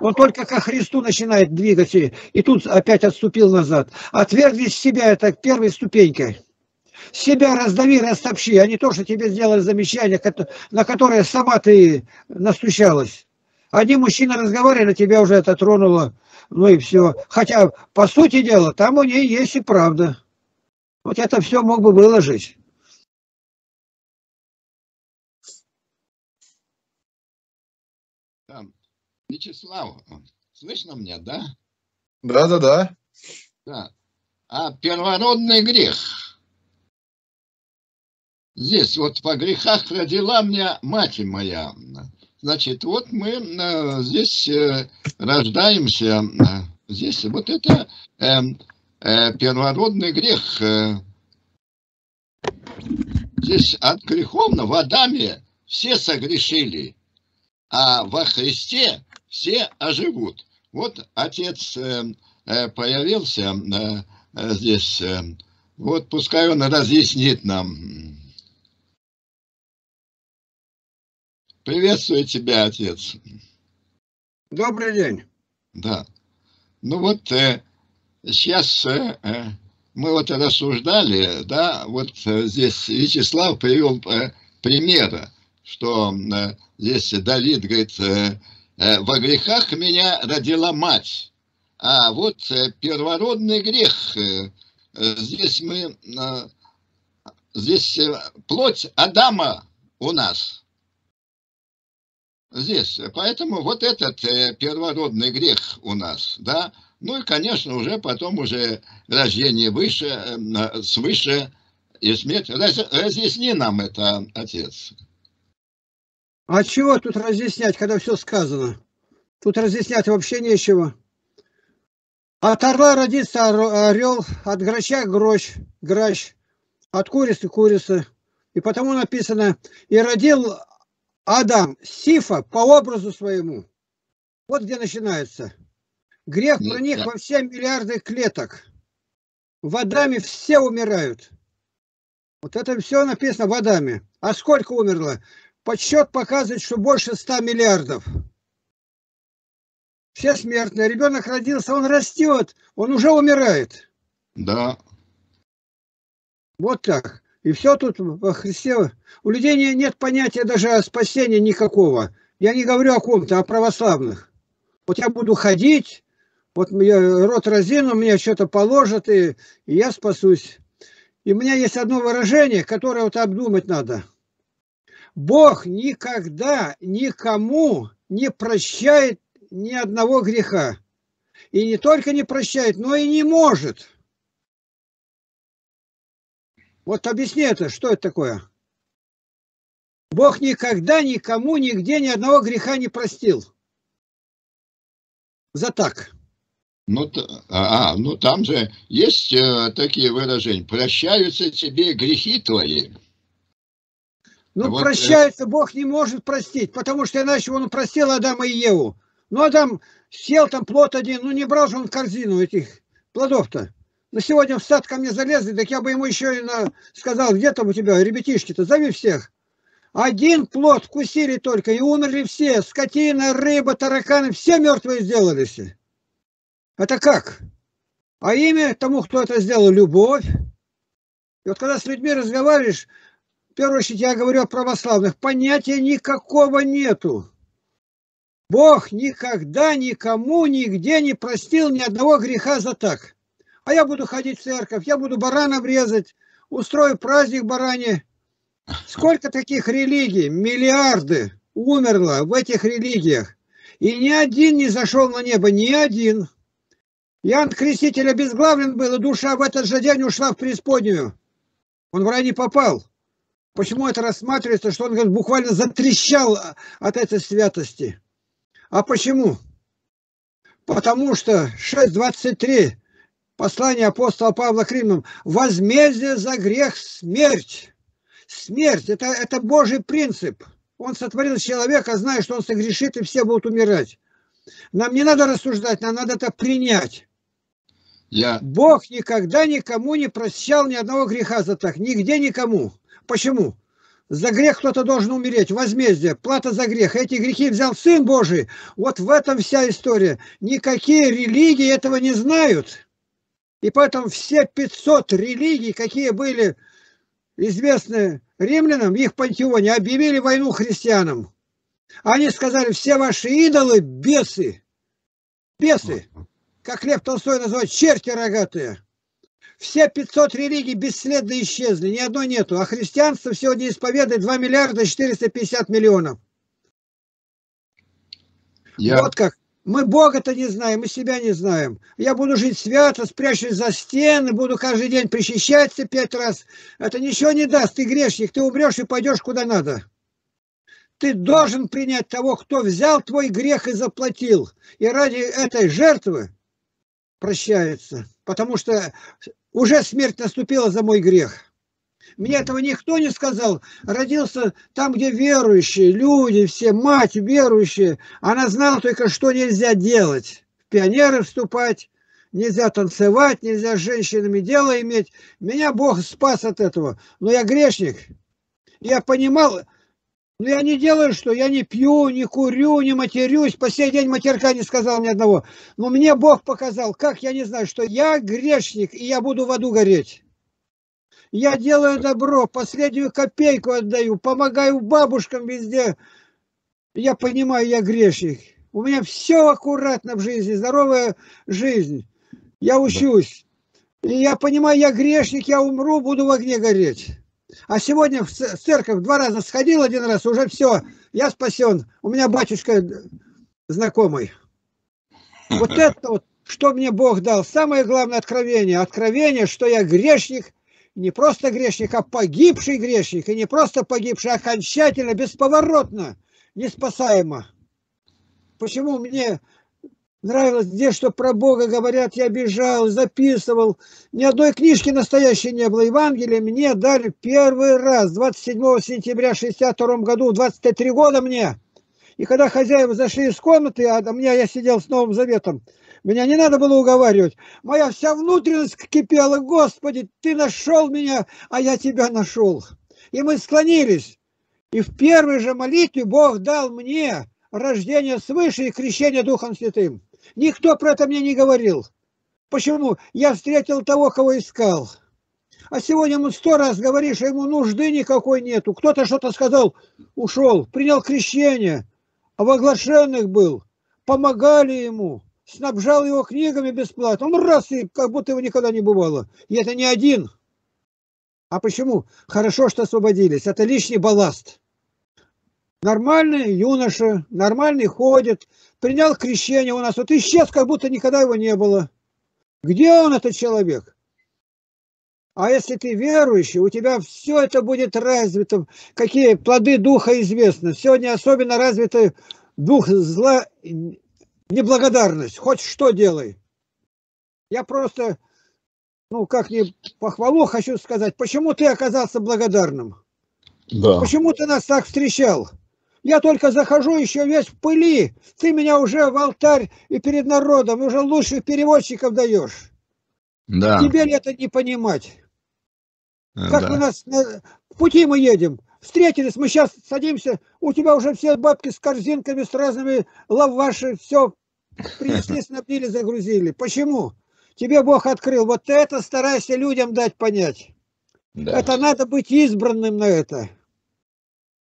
Он только ко Христу начинает двигаться, и тут опять отступил назад. Отвергнись себя, это первой ступенькой. Себя раздави, растопчи, а не то, что тебе сделали замечание, на которое сама ты настучалась. Одни мужчины разговаривали, тебя уже это тронуло, ну и все. Хотя, по сути дела, там у нее есть и правда. Вот это все мог бы выложить. Вячеслав, слышно меня, да? Да, да, да. Да. А первородный грех. Здесь вот по грехах родила меня мать моя. Значит, вот мы э, здесь э, рождаемся. Здесь вот это э, э, первородный грех. Э, здесь от греховного в Адаме все согрешили, а во Христе все оживут. Вот отец э, э, появился э, здесь. Вот пускай он разъяснит нам. Приветствую тебя, отец. Добрый день. Да. Ну вот э, сейчас э, мы вот рассуждали, да, вот здесь Вячеслав привел э, пример, что э, здесь Давид говорит, э, Э, во грехах меня родила мать. А вот э, первородный грех, э, здесь мы, здесь плоть Адама у нас. Здесь, поэтому вот этот первородный грех у нас, да. Ну и, конечно, уже потом уже рождение выше, свыше и смерть. Разъясни нам это, отец. А чего тут разъяснять, когда все сказано? Тут разъяснять вообще нечего. От орла родится орел, от грача грощ, грач, от курицы курица. И потому написано, и родил Адам Сифа по образу своему. Вот где начинается. Грех проник во все миллиарды клеток. В Адаме все умирают. Вот это все написано в Адаме. А сколько умерло? Подсчет показывает, что больше 100 миллиардов. Все смертные. Ребенок родился, он растет, он уже умирает. Да. Вот так. И все тут во Христе. У людей нет понятия даже о спасении никакого. Я не говорю о ком-то, о православных. Вот я буду ходить, вот я рот разину, мне что-то положат, и, и я спасусь. И у меня есть одно выражение, которое вот обдумать надо – Бог никогда никому не прощает ни одного греха. И не только не прощает, но и не может. Вот объясни это, что это такое? Бог никогда никому, нигде ни одного греха не простил. За так. Ну, а, а, ну там же есть э, такие выражения. Прощаются тебе грехи твои. Ну, вот, прощается, э... Бог не может простить, потому что иначе он простил Адама и Еву. Ну, Адам съел там плод один, ну, не брал же он в корзину этих плодов-то. Но сегодня в сад ко мне залезли, так я бы ему еще и на... сказал, где там у тебя ребятишки-то, зови всех. Один плод вкусили только, и умерли все. Скотина, рыба, тараканы, все мертвые сделались. Это как? А имя тому, кто это сделал, любовь. И вот когда с людьми разговариваешь, в первую очередь я говорю о православных, понятия никакого нету. Бог никогда никому, нигде не простил ни одного греха за так. А я буду ходить в церковь, я буду барана врезать, устрою праздник баране, Сколько таких религий, миллиарды умерло в этих религиях. И ни один не зашел на небо, ни один. Ян Креститель обезглавлен был, и душа в этот же день ушла в преисподнюю. Он в рай не попал. Почему это рассматривается, что он говорит, буквально затрещал от этой святости? А почему? Потому что 6.23, послание апостола Павла к Римлянам, возмездие за грех смерть. Смерть это, – это Божий принцип. Он сотворил человека, зная, что он согрешит, и все будут умирать. Нам не надо рассуждать, нам надо это принять. Я... Бог никогда никому не прощал ни одного греха за так. Нигде никому. Почему? За грех кто-то должен умереть. Возмездие, плата за грех. Эти грехи взял Сын Божий. Вот в этом вся история. Никакие религии этого не знают. И поэтому все 500 религий, какие были известные римлянам, их пантеоне, объявили войну христианам. Они сказали, все ваши идолы – бесы. Бесы. Как Лев Толстой называет, черти рогатые. Все 500 религий бесследно исчезли, ни одной нету. А христианство сегодня исповедует 2 миллиарда 450 миллионов. Я... Вот как. Мы Бога-то не знаем, мы себя не знаем. Я буду жить свято, спрячусь за стены, буду каждый день причащаться пять раз. Это ничего не даст, ты грешник, ты умрешь и пойдешь куда надо. Ты должен принять того, кто взял твой грех и заплатил. И ради этой жертвы прощается. Потому что уже смерть наступила за мой грех. Мне этого никто не сказал. Родился там, где верующие, люди все, мать верующая. Она знала только, что нельзя делать. В пионеры вступать, нельзя танцевать, нельзя с женщинами дело иметь. Меня Бог спас от этого. Но я грешник. Я понимал, но я не делаю что, я не пью, не курю, не матерюсь. По сей день матерка не сказал ни одного. Но мне Бог показал, как я не знаю, что я грешник, и я буду в аду гореть. Я делаю добро, последнюю копейку отдаю, помогаю бабушкам везде. Я понимаю, я грешник. У меня все аккуратно в жизни, здоровая жизнь. Я учусь. И я понимаю, я грешник, я умру, буду в огне гореть. А сегодня в церковь два раза сходил один раз, уже все, я спасен. У меня батюшка знакомый. Вот это вот, что мне Бог дал. Самое главное откровение. Откровение, что я грешник, не просто грешник, а погибший грешник, и не просто погибший, а окончательно, бесповоротно, неспасаемо. Почему мне нравилось, где что про Бога говорят, я бежал, записывал. Ни одной книжки настоящей не было. Евангелие мне дали первый раз, 27 сентября 62 году, 23 года мне. И когда хозяева зашли из комнаты, а у меня я сидел с Новым Заветом, меня не надо было уговаривать. Моя вся внутренность кипела. Господи, ты нашел меня, а я тебя нашел. И мы склонились. И в первой же молитве Бог дал мне рождение свыше и крещение Духом Святым. Никто про это мне не говорил. Почему? Я встретил того, кого искал. А сегодня ему сто раз говоришь, а ему нужды никакой нету. Кто-то что-то сказал, ушел, принял крещение, а оглашенных был, помогали ему снабжал его книгами бесплатно. Он раз, и как будто его никогда не бывало. И это не один. А почему? Хорошо, что освободились. Это лишний балласт. Нормальный юноша, нормальный ходит, принял крещение у нас, вот исчез, как будто никогда его не было. Где он, этот человек? А если ты верующий, у тебя все это будет развито. Какие плоды духа известны. Сегодня особенно развиты дух зла, неблагодарность. Хоть что делай. Я просто, ну, как не похвалу хочу сказать, почему ты оказался благодарным? Да. Почему ты нас так встречал? Я только захожу еще весь в пыли. Ты меня уже в алтарь и перед народом уже лучших переводчиков даешь. Да. Теперь это не понимать. Как да. у нас на в пути мы едем. Встретились, мы сейчас садимся, у тебя уже все бабки с корзинками, с разными лаваши, все принесли, снабдили, загрузили. Почему? Тебе Бог открыл. Вот это старайся людям дать понять. Да. Это надо быть избранным на это.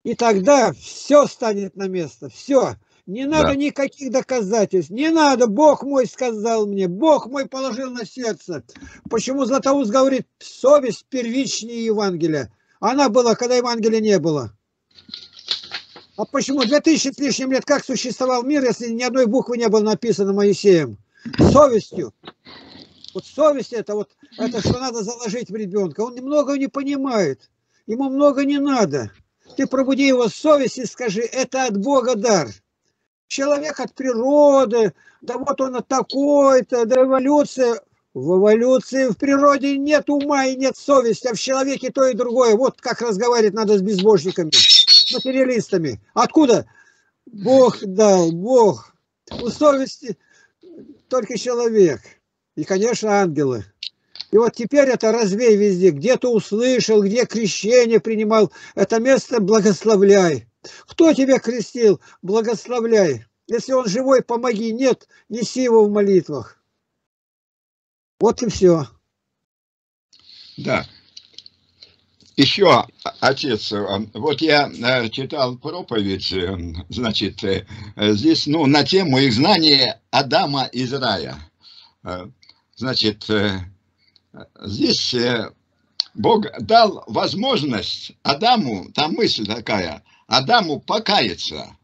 И тогда все станет на место. Все. Не надо Да. никаких доказательств. Не надо. Бог мой сказал мне. Бог мой положил на сердце. Почему Златоуст говорит, совесть первичнее Евангелия? Она была, когда Евангелия не было. А почему? Две тысячи с лишним лет как существовал мир, если ни одной буквы не было написано Моисеем? Совестью. Вот совесть это вот, это что надо заложить в ребенка. Он немного не понимает. Ему много не надо. Ты пробуди его совесть и скажи, это от Бога дар. Человек от природы, да вот он такой-то, да эволюция. В эволюции в природе нет ума и нет совести, а в человеке то и другое. Вот как разговаривать надо с безбожниками, материалистами. Откуда? Бог дал, Бог. У совести только человек. И, конечно, ангелы. И вот теперь это развей везде. Где ты услышал, где крещение принимал, это место благословляй. Кто тебя крестил? Благословляй. Если он живой, помоги. Нет, неси его в молитвах. Вот и все. Да. Еще, отец, э, вот я э, читал проповедь, э, значит, здесь, ну, на тему изгнания Адама из рая. Значит, здесь э, Бог дал возможность Адаму, там мысль такая, Адаму покаяться.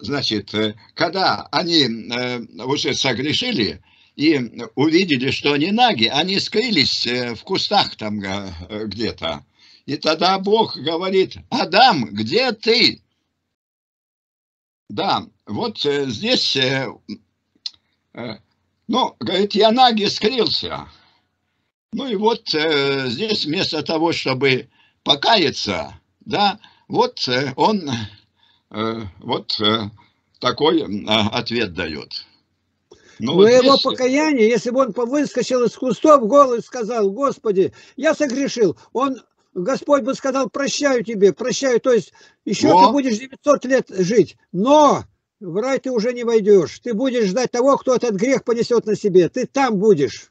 Значит, э, когда они э, уже согрешили и увидели, что они наги, они скрылись в кустах там где-то. И тогда Бог говорит, Адам, где ты? Да, вот здесь, ну, говорит, я наги скрылся. Ну и вот э, здесь вместо того, чтобы покаяться, да, вот э, он э, вот э, такой э, ответ дает. Ну, Но вот его здесь- покаяние, если бы он выскочил из кустов голый сказал, Господи, я согрешил, он, Господь бы сказал, прощаю тебе, прощаю, то есть еще Во. ты будешь 900 лет жить, но в рай ты уже не войдешь, ты будешь ждать того, кто этот грех понесет на себе, ты там будешь.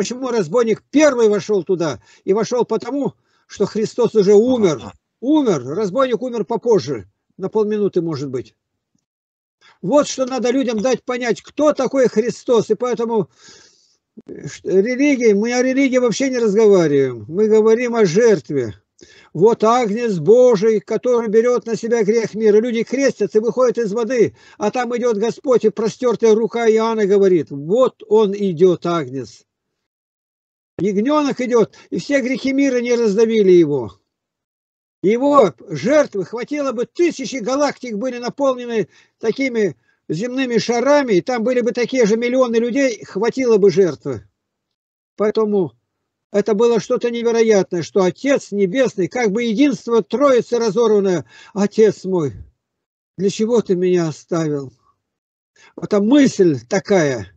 Почему разбойник первый вошел туда? И вошел потому, что Христос уже умер, умер, разбойник умер попозже, на полминуты может быть. Вот что надо людям дать понять, кто такой Христос. И поэтому религии, мы о религии вообще не разговариваем. Мы говорим о жертве. Вот агнец Божий, который берет на себя грех мира. Люди крестятся и выходят из воды, а там идет Господь, и простертая рука Иоанна говорит, вот он идет, агнец. Ягненок идет, и все грехи мира не раздавили его. Его жертвы хватило бы, тысячи галактик были наполнены такими земными шарами, и там были бы такие же миллионы людей, хватило бы жертвы. Поэтому это было что-то невероятное, что Отец Небесный, как бы единство Троицы разорванное, Отец мой, для чего ты меня оставил? Это мысль такая.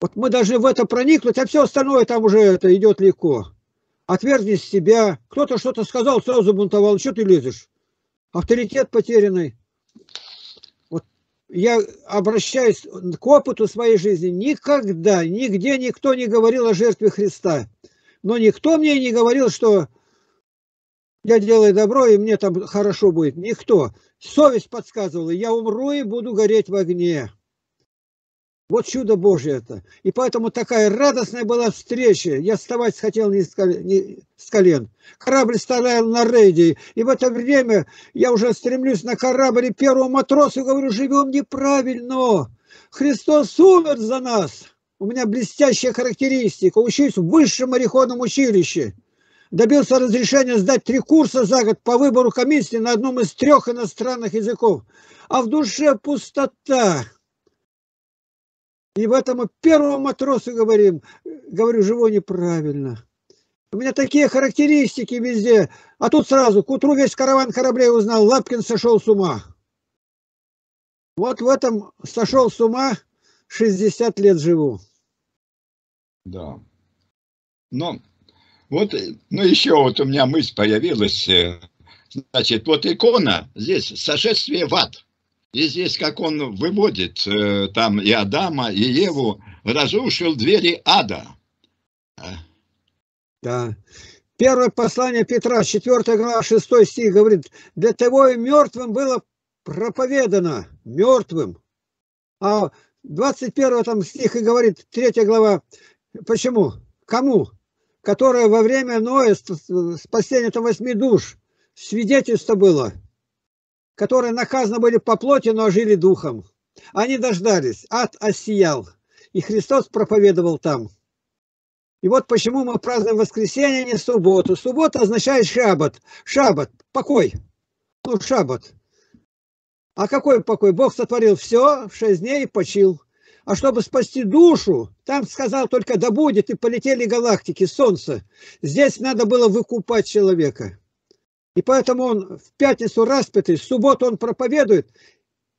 Вот мы должны в это проникнуть, а все остальное там уже это идет легко. Отвергни себя. Кто-то что-то сказал, сразу забунтовал. Что ты лезешь? Авторитет потерянный. Вот я обращаюсь к опыту своей жизни. Никогда, нигде никто не говорил о жертве Христа. Но никто мне не говорил, что я делаю добро, и мне там хорошо будет. Никто. Совесть подсказывала, я умру и буду гореть в огне. Вот чудо Божье это. И поэтому такая радостная была встреча. Я вставать хотел не с, колен, не с колен. Корабль стоял на рейде. И в это время я уже стремлюсь на корабль и первому матросу говорю, живем неправильно. Христос умер за нас. У меня блестящая характеристика. Учусь в высшем мореходном училище. Добился разрешения сдать три курса за год по выбору комиссии на одном из трех иностранных языков. А в душе пустота. И в этом первому матросу говорим, говорю, живу неправильно. У меня такие характеристики везде. А тут сразу, к утру весь караван кораблей узнал, Лапкин сошел с ума. Вот в этом сошел с ума, 60 лет живу. Да. Но вот, ну еще вот у меня мысль появилась. э, Значит, вот икона, здесь сошествие в ад. И здесь, как он выводит э, там и Адама, и Еву, разрушил двери ада. А, Да. Первое послание Петра, 4 глава, 6 стих говорит, для того и мертвым было проповедано, мертвым. А 21 там стих и говорит, 3 глава, почему? Кому? Которое во время Ноя, спасения там восьми душ, свидетельство было, которые наказаны были по плоти, но жили духом. Они дождались, ад осиял, и Христос проповедовал там. И вот почему мы празднуем воскресенье, а не субботу. Суббота означает шаббат. Шаббат, покой. Ну, шаббат. А какой покой? Бог сотворил все в шесть дней почил. А чтобы спасти душу, там сказал только да будет, и полетели галактики, солнце. Здесь надо было выкупать человека. И поэтому он в пятницу распятый, в субботу он проповедует,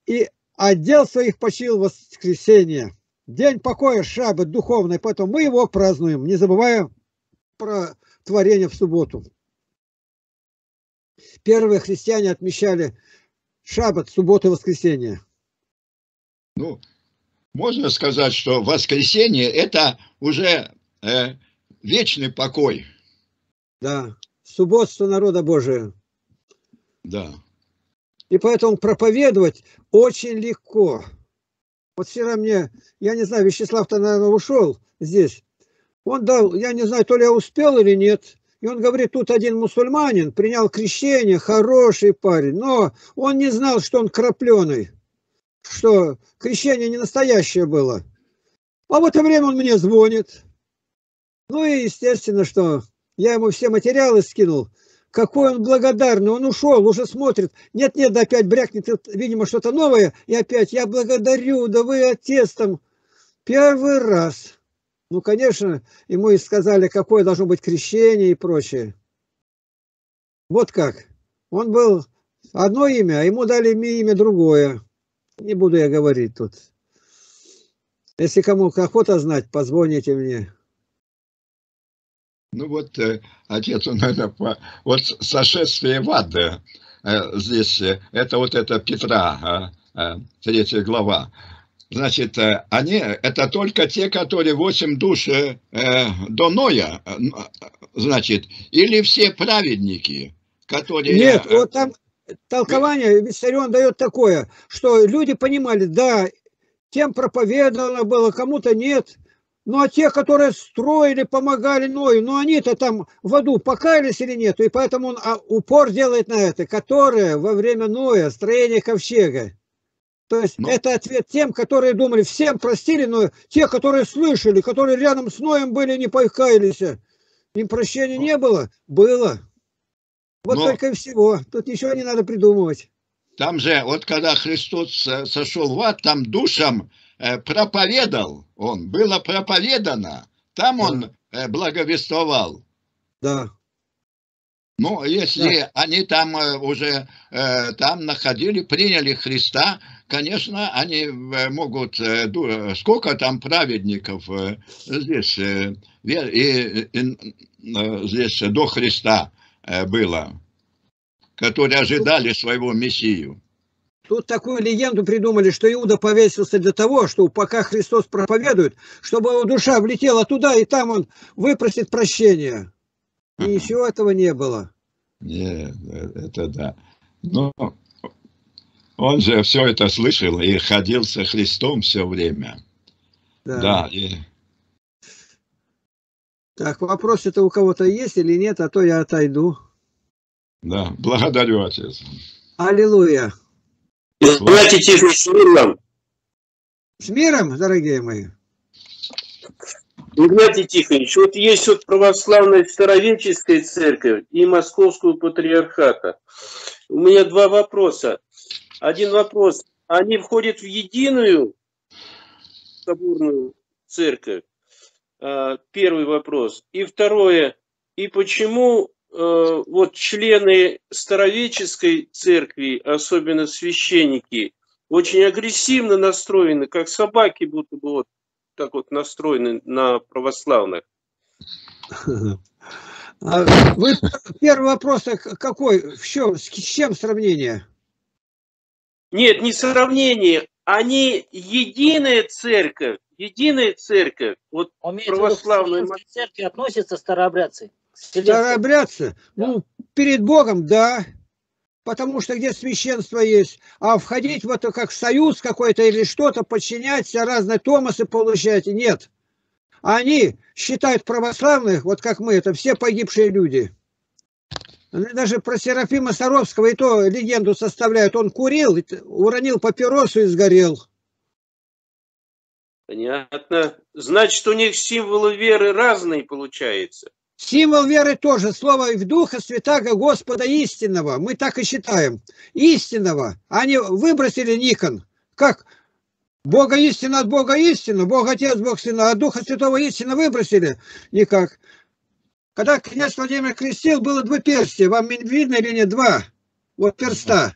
и отдел своих почил в воскресенье. День покоя, шаббат духовный, поэтому мы его празднуем, не забывая про творение в субботу. Первые христиане отмечали шаббат, субботу и воскресенье. Ну, можно сказать, что воскресенье – это уже э, вечный покой. Да, субботство народа Божия. Да. И поэтому проповедовать очень легко. Вот вчера мне, я не знаю, Вячеслав-то, наверное, ушел здесь. Он дал, я не знаю, то ли я успел или нет. И он говорит, тут один мусульманин принял крещение, хороший парень, но он не знал, что он крапленый, что крещение не настоящее было. А в это время он мне звонит. Ну и естественно, что я ему все материалы скинул. Какой он благодарный, он ушел, уже смотрит. Нет-нет, да опять брякнет, видимо, что-то новое. И опять, я благодарю, да вы отец там. Первый раз. Ну, конечно, ему и сказали, какое должно быть крещение и прочее. Вот как. Он был одно имя, а ему дали имя другое. Не буду я говорить тут. Если кому охота знать, позвоните мне. Ну вот, э, отец, он, наверное, по, вот сошествие в ад э, здесь, э, это вот это Петра, э, э, третья глава. Значит, э, они, это только те, которые восемь душ э, э, до Ноя, э, значит, или все праведники, которые... Нет, э, вот там толкование Виссарион дает такое, что люди понимали, да, тем проповедовано было, кому-то нет. Ну, а те, которые строили, помогали Ною, ну, они-то там в аду покаялись или нет? И поэтому он а, упор делает на это, которые во время Ноя, строения ковчега. То есть Ну. это ответ тем, которые думали, всем простили, но те, которые слышали, которые рядом с Ноем были, не покаялись. Им прощения не было? Было. Вот Но- только и всего. Тут ничего не надо придумывать. Там же, вот когда Христос сошел в ад, там душам проповедал он, было проповедано, там Да. он э, благовествовал. Да. Ну, если они там э, уже э, там находили, приняли Христа, конечно, они э, могут, э, сколько там праведников э, здесь, э, и, и, э, здесь до Христа э, было, которые ожидали своего Мессию. Тут такую легенду придумали, что Иуда повесился для того, что пока Христос проповедует, чтобы его душа влетела туда, и там он выпросит прощения. И ничего этого не было. Нет, э, это да. Но он же все это слышал и ходил со Христом все время. Да. да и... Так, вопросы-то у кого-то есть или нет, а то я отойду. Да, благодарю, отец. Аллилуйя. Братья Тихо, с миром. С миром, дорогие мои. Игнатий Тихонович, вот есть вот православная старовеческая церковь и московского патриархата. У меня два вопроса. Один вопрос. Они входят в единую соборную церковь? А, первый вопрос. И второе. И почему э, вот члены старовеческой церкви, особенно священники, очень агрессивно настроены, как собаки будто бы вот так вот настроены на православных. А вы, первый вопрос какой? В чем, с чем сравнение? Нет, не сравнение. Они единая церковь, единая церковь. Вот Он православная церковь относится старообрядцы. Старообрядцы? Да. Ну, перед Богом, да потому что где священство есть, а входить в это как в союз какой-то или что-то, подчинять разные томасы получать, нет. Они считают православных, вот как мы, это все погибшие люди. Даже про Серафима Саровского и то легенду составляют. Он курил, уронил папиросу и сгорел. Понятно. Значит, у них символы веры разные, получается. Символ веры тоже, слово в Духа Святаго Господа истинного. Мы так и считаем. Истинного. Они выбросили Никон. Как? Бога истина от Бога истина, Бог Отец, Бог Сына, а Духа Святого истина выбросили? Никак. Когда князь Владимир крестил, было два перстия. Вам видно или нет? Два. Вот перста.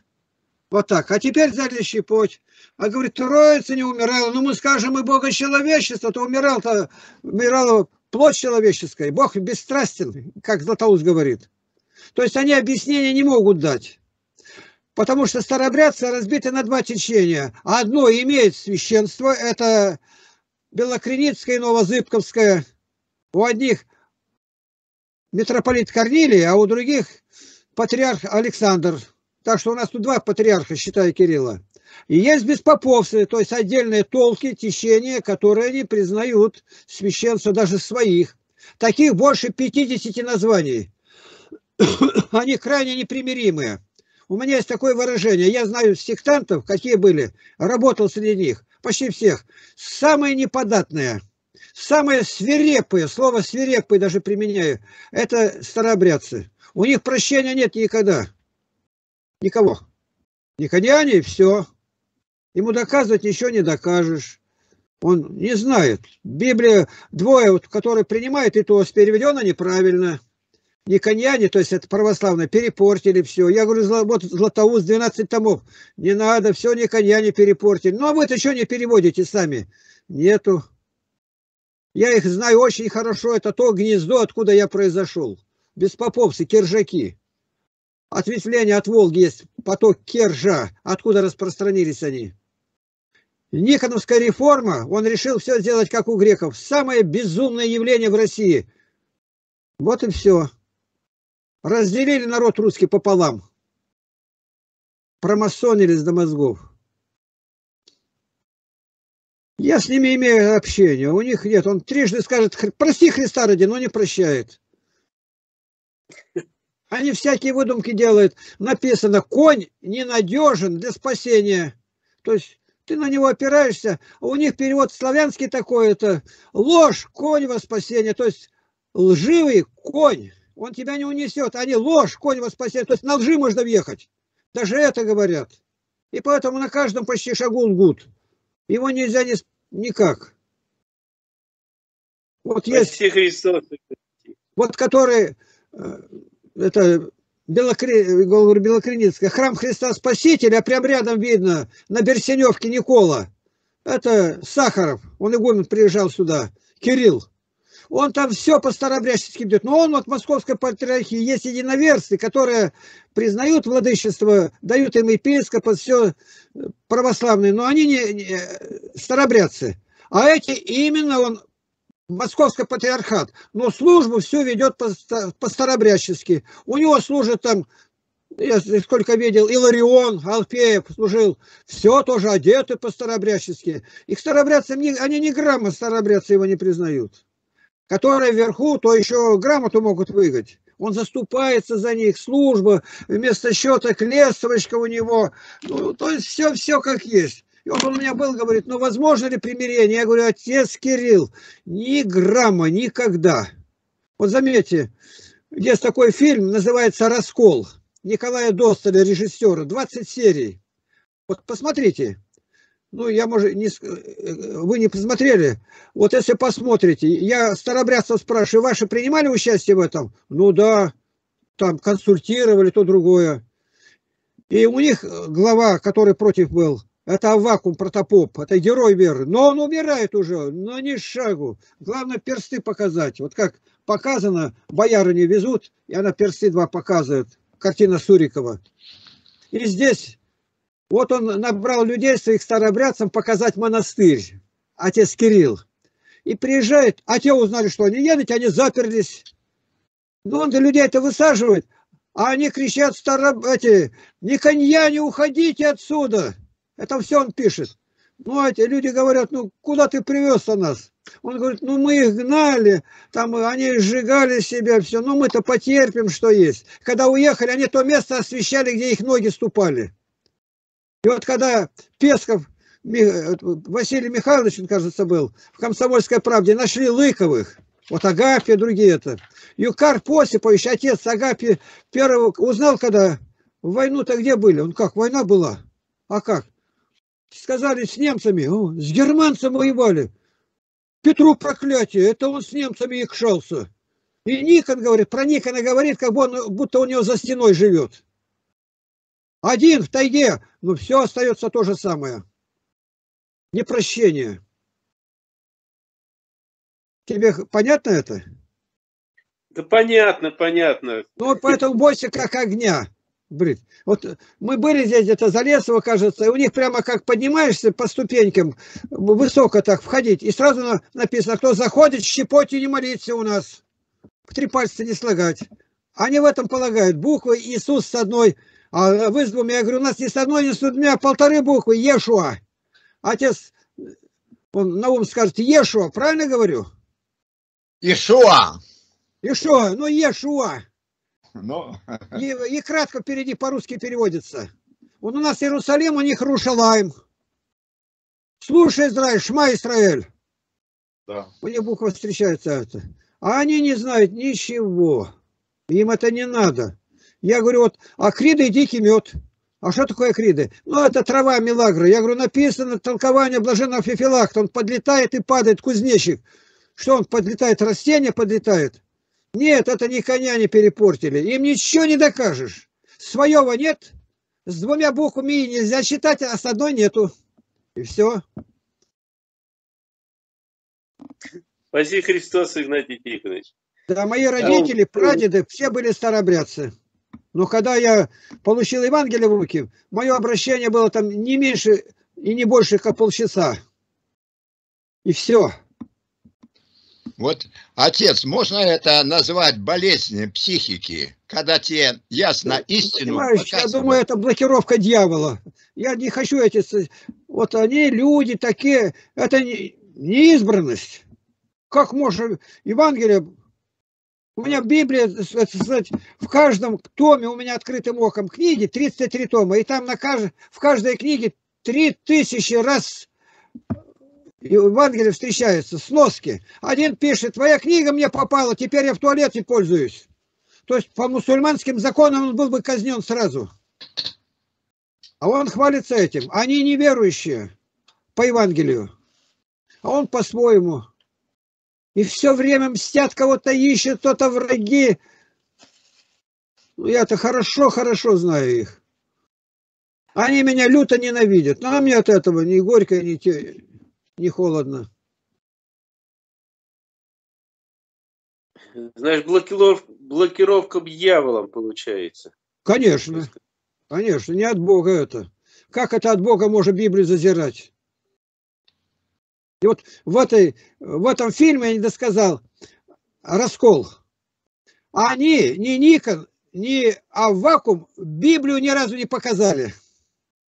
Вот так. А теперь взяли щепоть. А говорит, Троица не умирала. Ну мы скажем, и Бога человечества, то умирал-то, умирало плоть человеческая. Бог бесстрастен, как Златоуст говорит. То есть они объяснения не могут дать. Потому что старобрядцы разбиты на два течения. Одно имеет священство, это Белокреницкое и Новозыбковское. У одних митрополит Корнилий, а у других патриарх Александр. Так что у нас тут два патриарха, считая Кирилла. И есть беспоповцы, то есть отдельные толки, течения, которые не признают священство даже своих. Таких больше 50 названий. Они крайне непримиримые. У меня есть такое выражение. Я знаю сектантов, какие были, работал среди них, почти всех. Самые неподатные, самые свирепые, слово свирепые даже применяю, это старообрядцы. У них прощения нет никогда. Никого. Никодиане все. Ему доказывать ничего не докажешь. Он не знает. Библия двое, вот, которые принимают, и то переведено неправильно. Никоньяне, то есть это православные, перепортили все. Я говорю, вот Златоуст 12 томов. Не надо, все Никоньяне перепортили. Ну, а вы-то что не переводите сами? Нету. Я их знаю очень хорошо. Это то гнездо, откуда я произошел. Беспоповцы, киржаки. Ответвление от Волги есть поток Кержа. Откуда распространились они? Никоновская реформа, он решил все сделать как у греков. Самое безумное явление в России. Вот и все. Разделили народ русский пополам. Промасонились до мозгов. Я с ними имею общение. У них нет. Он трижды скажет, прости Христа ради, но не прощает. Они всякие выдумки делают. Написано, конь ненадежен для спасения. То есть ты на него опираешься, а у них перевод славянский такой, это ложь, конь во спасение, то есть лживый конь, он тебя не унесет, они ложь, конь во спасение, то есть на лжи можно въехать, даже это говорят. И поэтому на каждом почти шагу лгут. Его нельзя ни, никак. Вот есть, вот который, э, это Белокре... говорю, Белокреницкая, храм Христа Спасителя, а прям рядом видно, на Берсеневке Никола. Это Сахаров, он игумен приезжал сюда, Кирилл. Он там все по старобрячески идет. Но он вот в московской патриархии есть единоверцы, которые признают владычество, дают им епископа, все православные, но они не, не старобрядцы. А эти именно он Московский патриархат, но службу все ведет по-старобрячески. У него служат там Я сколько видел, Иларион, Алфеев служил, все тоже одеты по-старобрячески. Их старобрядцам, не, они ни грамма старобрядцы его не признают. Которые вверху, то еще грамоту могут выиграть. Он заступается за них, служба, вместо счета лестовочка у него. Ну, то есть все, все как есть. И вот он у меня был, говорит, ну возможно ли примирение? Я говорю, отец Кирилл, ни грамма, никогда. Вот заметьте, есть такой фильм, называется «Раскол». Николая Достоля, режиссера, 20 серий. Вот посмотрите. Ну, я, может, не, э, вы не посмотрели. Вот если посмотрите, я старобрядцев спрашиваю, ваши принимали участие в этом? Ну да, там консультировали, то другое. И у них глава, который против был, это Авакум Протопоп, это герой веры. Но он умирает уже, но ни шагу. Главное персты показать. Вот как показано, бояры не везут, и она персты два показывает картина Сурикова. И здесь вот он набрал людей своих старобрядцам показать монастырь, отец Кирилл. И приезжает, а те узнали, что они едут, они заперлись. Ну, он для людей это высаживает, а они кричат, старо... эти, не конья, не уходите отсюда. Это все он пишет. Ну, эти люди говорят, ну, куда ты привез-то нас? Он говорит, ну мы их гнали, там они сжигали себя, все, ну мы-то потерпим, что есть. Когда уехали, они то место освещали, где их ноги ступали. И вот когда Песков, Василий Михайлович, он, кажется, был, в «Комсомольской правде» нашли Лыковых, вот Агафья, другие это. Юкар Посипович, отец Агафьи, первого, узнал, когда войну-то где были? Он как, война была? А как? Сказали, с немцами, с германцем воевали. Петру проклятие, это он с немцами якшался. И Никон говорит, про Никона говорит, как будто у него за стеной живет. Один в тайге, но все остается то же самое. Непрощение. Тебе понятно это? Да понятно, понятно. Ну, поэтому бойся как огня. Брит. Вот мы были здесь где-то за Лесово, кажется, и у них прямо как поднимаешься по ступенькам, высоко так входить, и сразу написано, кто заходит, щепоте не молиться у нас. Три пальца не слагать. Они в этом полагают. Буквы Иисус с одной, а вы с двумя. Я говорю, у нас не с одной, не с двумя, а полторы буквы. Ешуа. Отец, он на ум скажет, Ешуа, правильно говорю? Ишуа. Ишуа, ну Ешуа. Ну, И, и кратко впереди по-русски переводится. Вот у нас Иерусалим, у них Рушалаем. Слушай, Израиль, Шма Израиль. да. У них буква встречается это. А они не знают ничего. Им это не надо. Я говорю, вот акриды и дикий мед. А что такое акриды? Ну, это трава милагра. Я говорю, написано толкование блаженного Фефилакта. Он подлетает и падает, кузнечик. Что он подлетает? Растение подлетает. Нет, это ни коня не перепортили. Им ничего не докажешь. Своего нет. С двумя буквами нельзя считать, а с одной нету. И все. Спаси Христос, Игнатий Тихонович. Да, мои родители, прадеды, все были старобрядцы. Но когда я получил Евангелие в руки, мое обращение было там не меньше и не больше, как полчаса. И все. Вот, отец, можно это назвать болезнью психики, когда тебе ясно истину Понимаешь, я думаю, это блокировка дьявола. Я не хочу эти... Вот они, люди такие, это не, не избранность. Как можно... Евангелие... У меня Библия, с- сказать, в каждом томе у меня открытым оком книги, 33 тома, и там на кажд... в каждой книге 3000 раз Евангелие встречается, сноски. Один пишет, твоя книга мне попала, теперь я в туалете пользуюсь. То есть по мусульманским законам он был бы казнен сразу. А он хвалится этим. Они неверующие по Евангелию. А он по-своему. И все время мстят, кого-то ищут, кто-то враги. Ну, я-то хорошо-хорошо знаю их. Они меня люто ненавидят. Но мне от этого ни горько, ни, те- ни холодно. Знаешь, блокировка, блокировка дьяволом получается. Конечно. Конечно, не от Бога это. Как это от Бога может Библию зазирать? И вот в, этой, в этом фильме я не досказал раскол. А они, не Никон, ни Аввакум Библию ни разу не показали.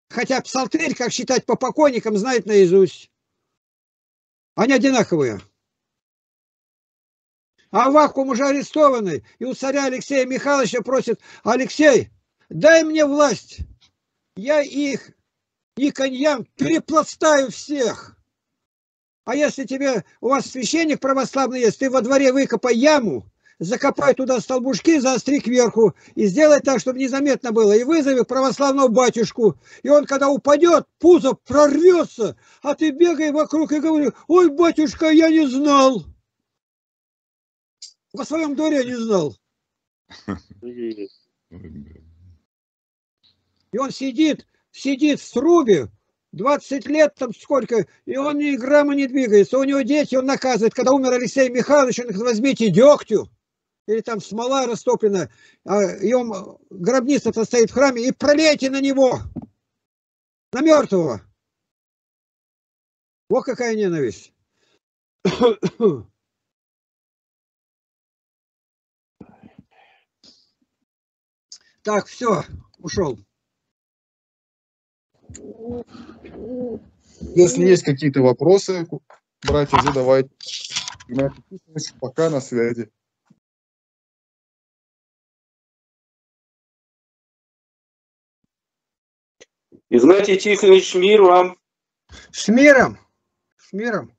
Хотя псалтырь, как считать по покойникам, знает наизусть. Они одинаковые. А Аввакум уже арестованный, и у царя Алексея Михайловича просит, Алексей, дай мне власть, я их, и коньям, перепластаю всех. А если тебе, у вас священник православный есть, ты во дворе выкопай яму, закопай туда столбушки, заостри кверху и сделай так, чтобы незаметно было. И вызови православного батюшку. И он, когда упадет, пузо прорвется, а ты бегай вокруг и говори, ой, батюшка, я не знал. Во своем дворе не знал. И он сидит, сидит в срубе, 20 лет там сколько, и он ни грамма не двигается. У него дети, он наказывает. Когда умер Алексей Михайлович, он их возьмите дегтю, или там смола растоплена, а, он, гробница-то стоит в храме, и пролейте на него, на мертвого. Вот какая ненависть. Так, все, ушел. Если есть какие-то вопросы, братья, задавайте. Пока на связи. Игнатий Тихонович, мир вам. С миром. С миром.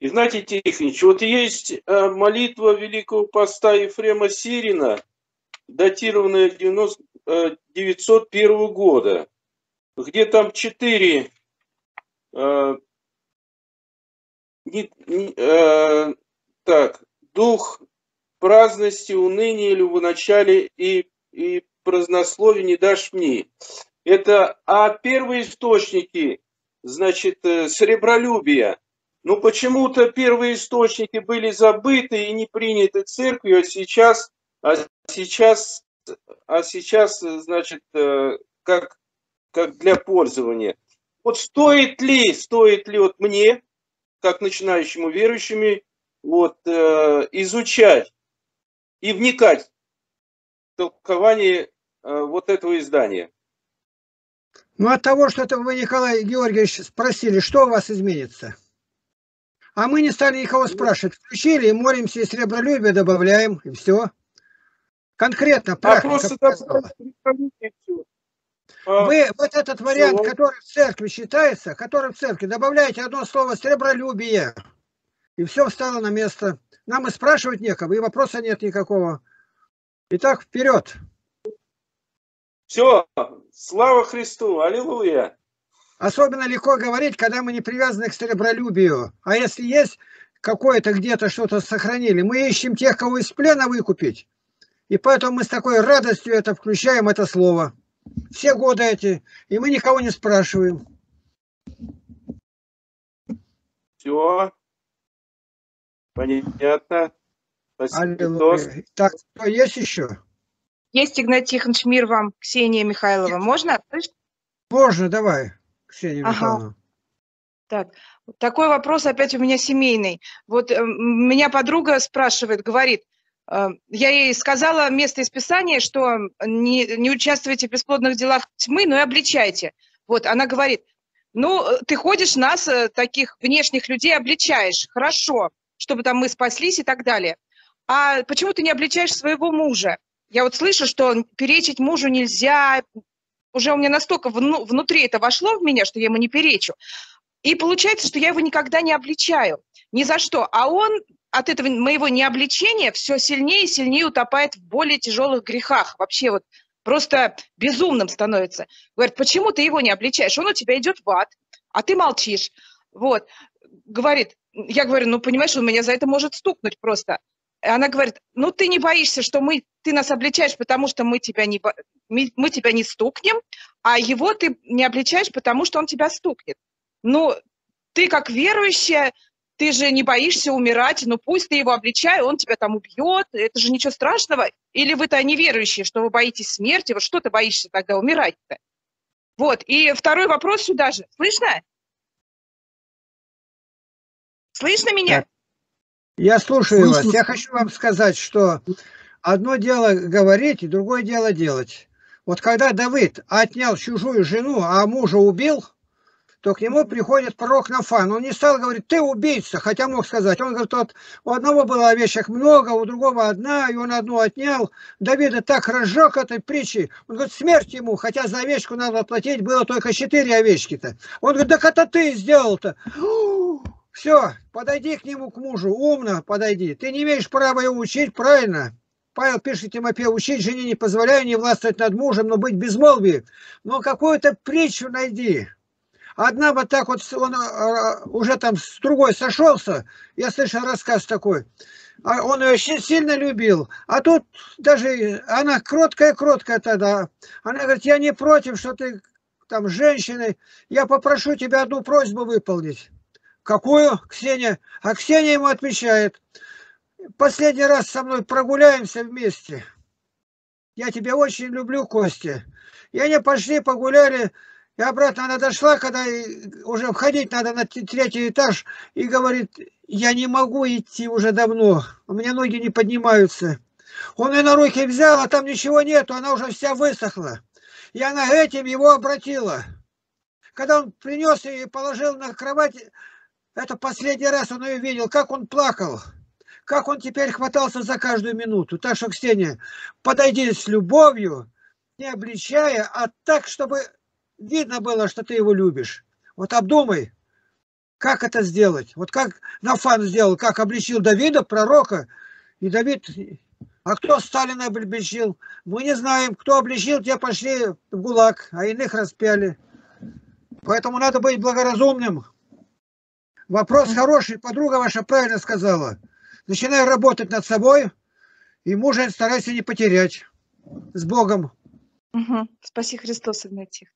Игнатий Тихонович, вот есть э, молитва Великого Поста Ефрема Сирина, датированная 90, 901 года, где там четыре э, не, э, так, дух праздности, уныния начале и, и празднословия не дашь мне. Это, а первые источники, значит, э, сребролюбия, ну почему-то первые источники были забыты и не приняты церковью, а сейчас, а сейчас, а сейчас, значит, э, как, как для пользования. Вот стоит ли, стоит ли вот мне, как начинающему верующими, вот, э, изучать и вникать в толкование вот этого издания? Ну, от того, что это вы, Николай Георгиевич, спросили, что у вас изменится? А мы не стали никого спрашивать. Включили и молимся, и сребролюбие добавляем, и все. Конкретно, практика а Вы вот этот вариант, который в церкви считается, который в церкви, добавляете одно слово сребролюбие, и все встало на место. Нам и спрашивать некого, и вопроса нет никакого. Итак, вперед! Все, слава Христу, аллилуйя. Особенно легко говорить, когда мы не привязаны к сребролюбию. А если есть какое-то где-то что-то сохранили, мы ищем тех, кого из плена выкупить. И поэтому мы с такой радостью это включаем, это слово. Все годы эти. И мы никого не спрашиваем. Все. Понятно. Спасибо. Так, что есть еще? Есть, Игнатий Тихонович, мир вам, Ксения Михайлова. Можно? Можно, давай, Ксения ага. Михайловна. Так, такой вопрос опять у меня семейный. Вот э, меня подруга спрашивает, говорит, э, я ей сказала место из Писания, что не, не участвуйте в бесплодных делах тьмы, но и обличайте. Вот, она говорит, ну, ты ходишь нас, э, таких внешних людей, обличаешь, хорошо, чтобы там мы спаслись и так далее. А почему ты не обличаешь своего мужа? Я вот слышу, что перечить мужу нельзя, уже у меня настолько вну, внутри это вошло в меня, что я ему не перечу. И получается, что я его никогда не обличаю, ни за что. А он от этого моего необличения все сильнее и сильнее утопает в более тяжелых грехах. Вообще вот просто безумным становится. Говорит, почему ты его не обличаешь? Он у тебя идет в ад, а ты молчишь. Вот. Говорит, я говорю, ну, понимаешь, он меня за это может стукнуть просто она говорит, ну ты не боишься, что мы, ты нас обличаешь, потому что мы тебя, не, мы, мы тебя не стукнем, а его ты не обличаешь, потому что он тебя стукнет. Ну, ты как верующая, ты же не боишься умирать, ну пусть ты его обличай, он тебя там убьет, это же ничего страшного. Или вы-то неверующие, что вы боитесь смерти, вот что ты боишься тогда умирать-то? Вот, и второй вопрос сюда же. Слышно? Слышно меня? Я слушаю вас. Я хочу вам сказать, что Одно дело говорить, и другое дело делать. Вот когда Давид отнял чужую жену, а мужа убил, то к нему приходит пророк Нафан. Он не стал говорить, ты убийца, хотя мог сказать. Он говорит, вот у одного было овечек много, у другого одна, и он одну отнял. Давида так разжег этой притчей. Он говорит, смерть ему, хотя за овечку надо платить, было только четыре овечки-то. Он говорит, так это ты сделал-то. Все, подойди к нему, к мужу, умно подойди. Ты не имеешь права его учить, правильно? Павел пишет Тимофею, учить жене не позволяю, не властвовать над мужем, но быть безмолвием. Но какую-то притчу найди. Одна вот так вот, он а, уже там с другой сошелся, я слышал рассказ такой, а он ее очень сильно любил, а тут даже она кроткая-кроткая тогда, она говорит, я не против, что ты там женщины, я попрошу тебя одну просьбу выполнить. Какую, Ксения? А Ксения ему отвечает, последний раз со мной прогуляемся вместе. Я тебя очень люблю, Костя. И они пошли, погуляли, и обратно она дошла, когда уже входить надо на третий этаж, и говорит, я не могу идти уже давно, у меня ноги не поднимаются. Он ее на руки взял, а там ничего нету, она уже вся высохла. И она этим его обратила. Когда он принес ее и положил на кровать, это последний раз он ее видел, как он плакал. Как он теперь хватался за каждую минуту. Так что, Ксения, подойди с любовью, не обличая, а так, чтобы видно было, что ты его любишь. Вот обдумай, как это сделать. Вот как Нафан сделал, как обличил Давида, пророка. И Давид... А кто Сталина обличил? Мы не знаем. Кто обличил, те пошли в ГУЛАГ, а иных распяли. Поэтому надо быть благоразумным. Вопрос хороший. Подруга ваша правильно сказала. Начинай работать над собой, и мужа старайся не потерять. С Богом. Угу. Спаси Христос, Игнатьев.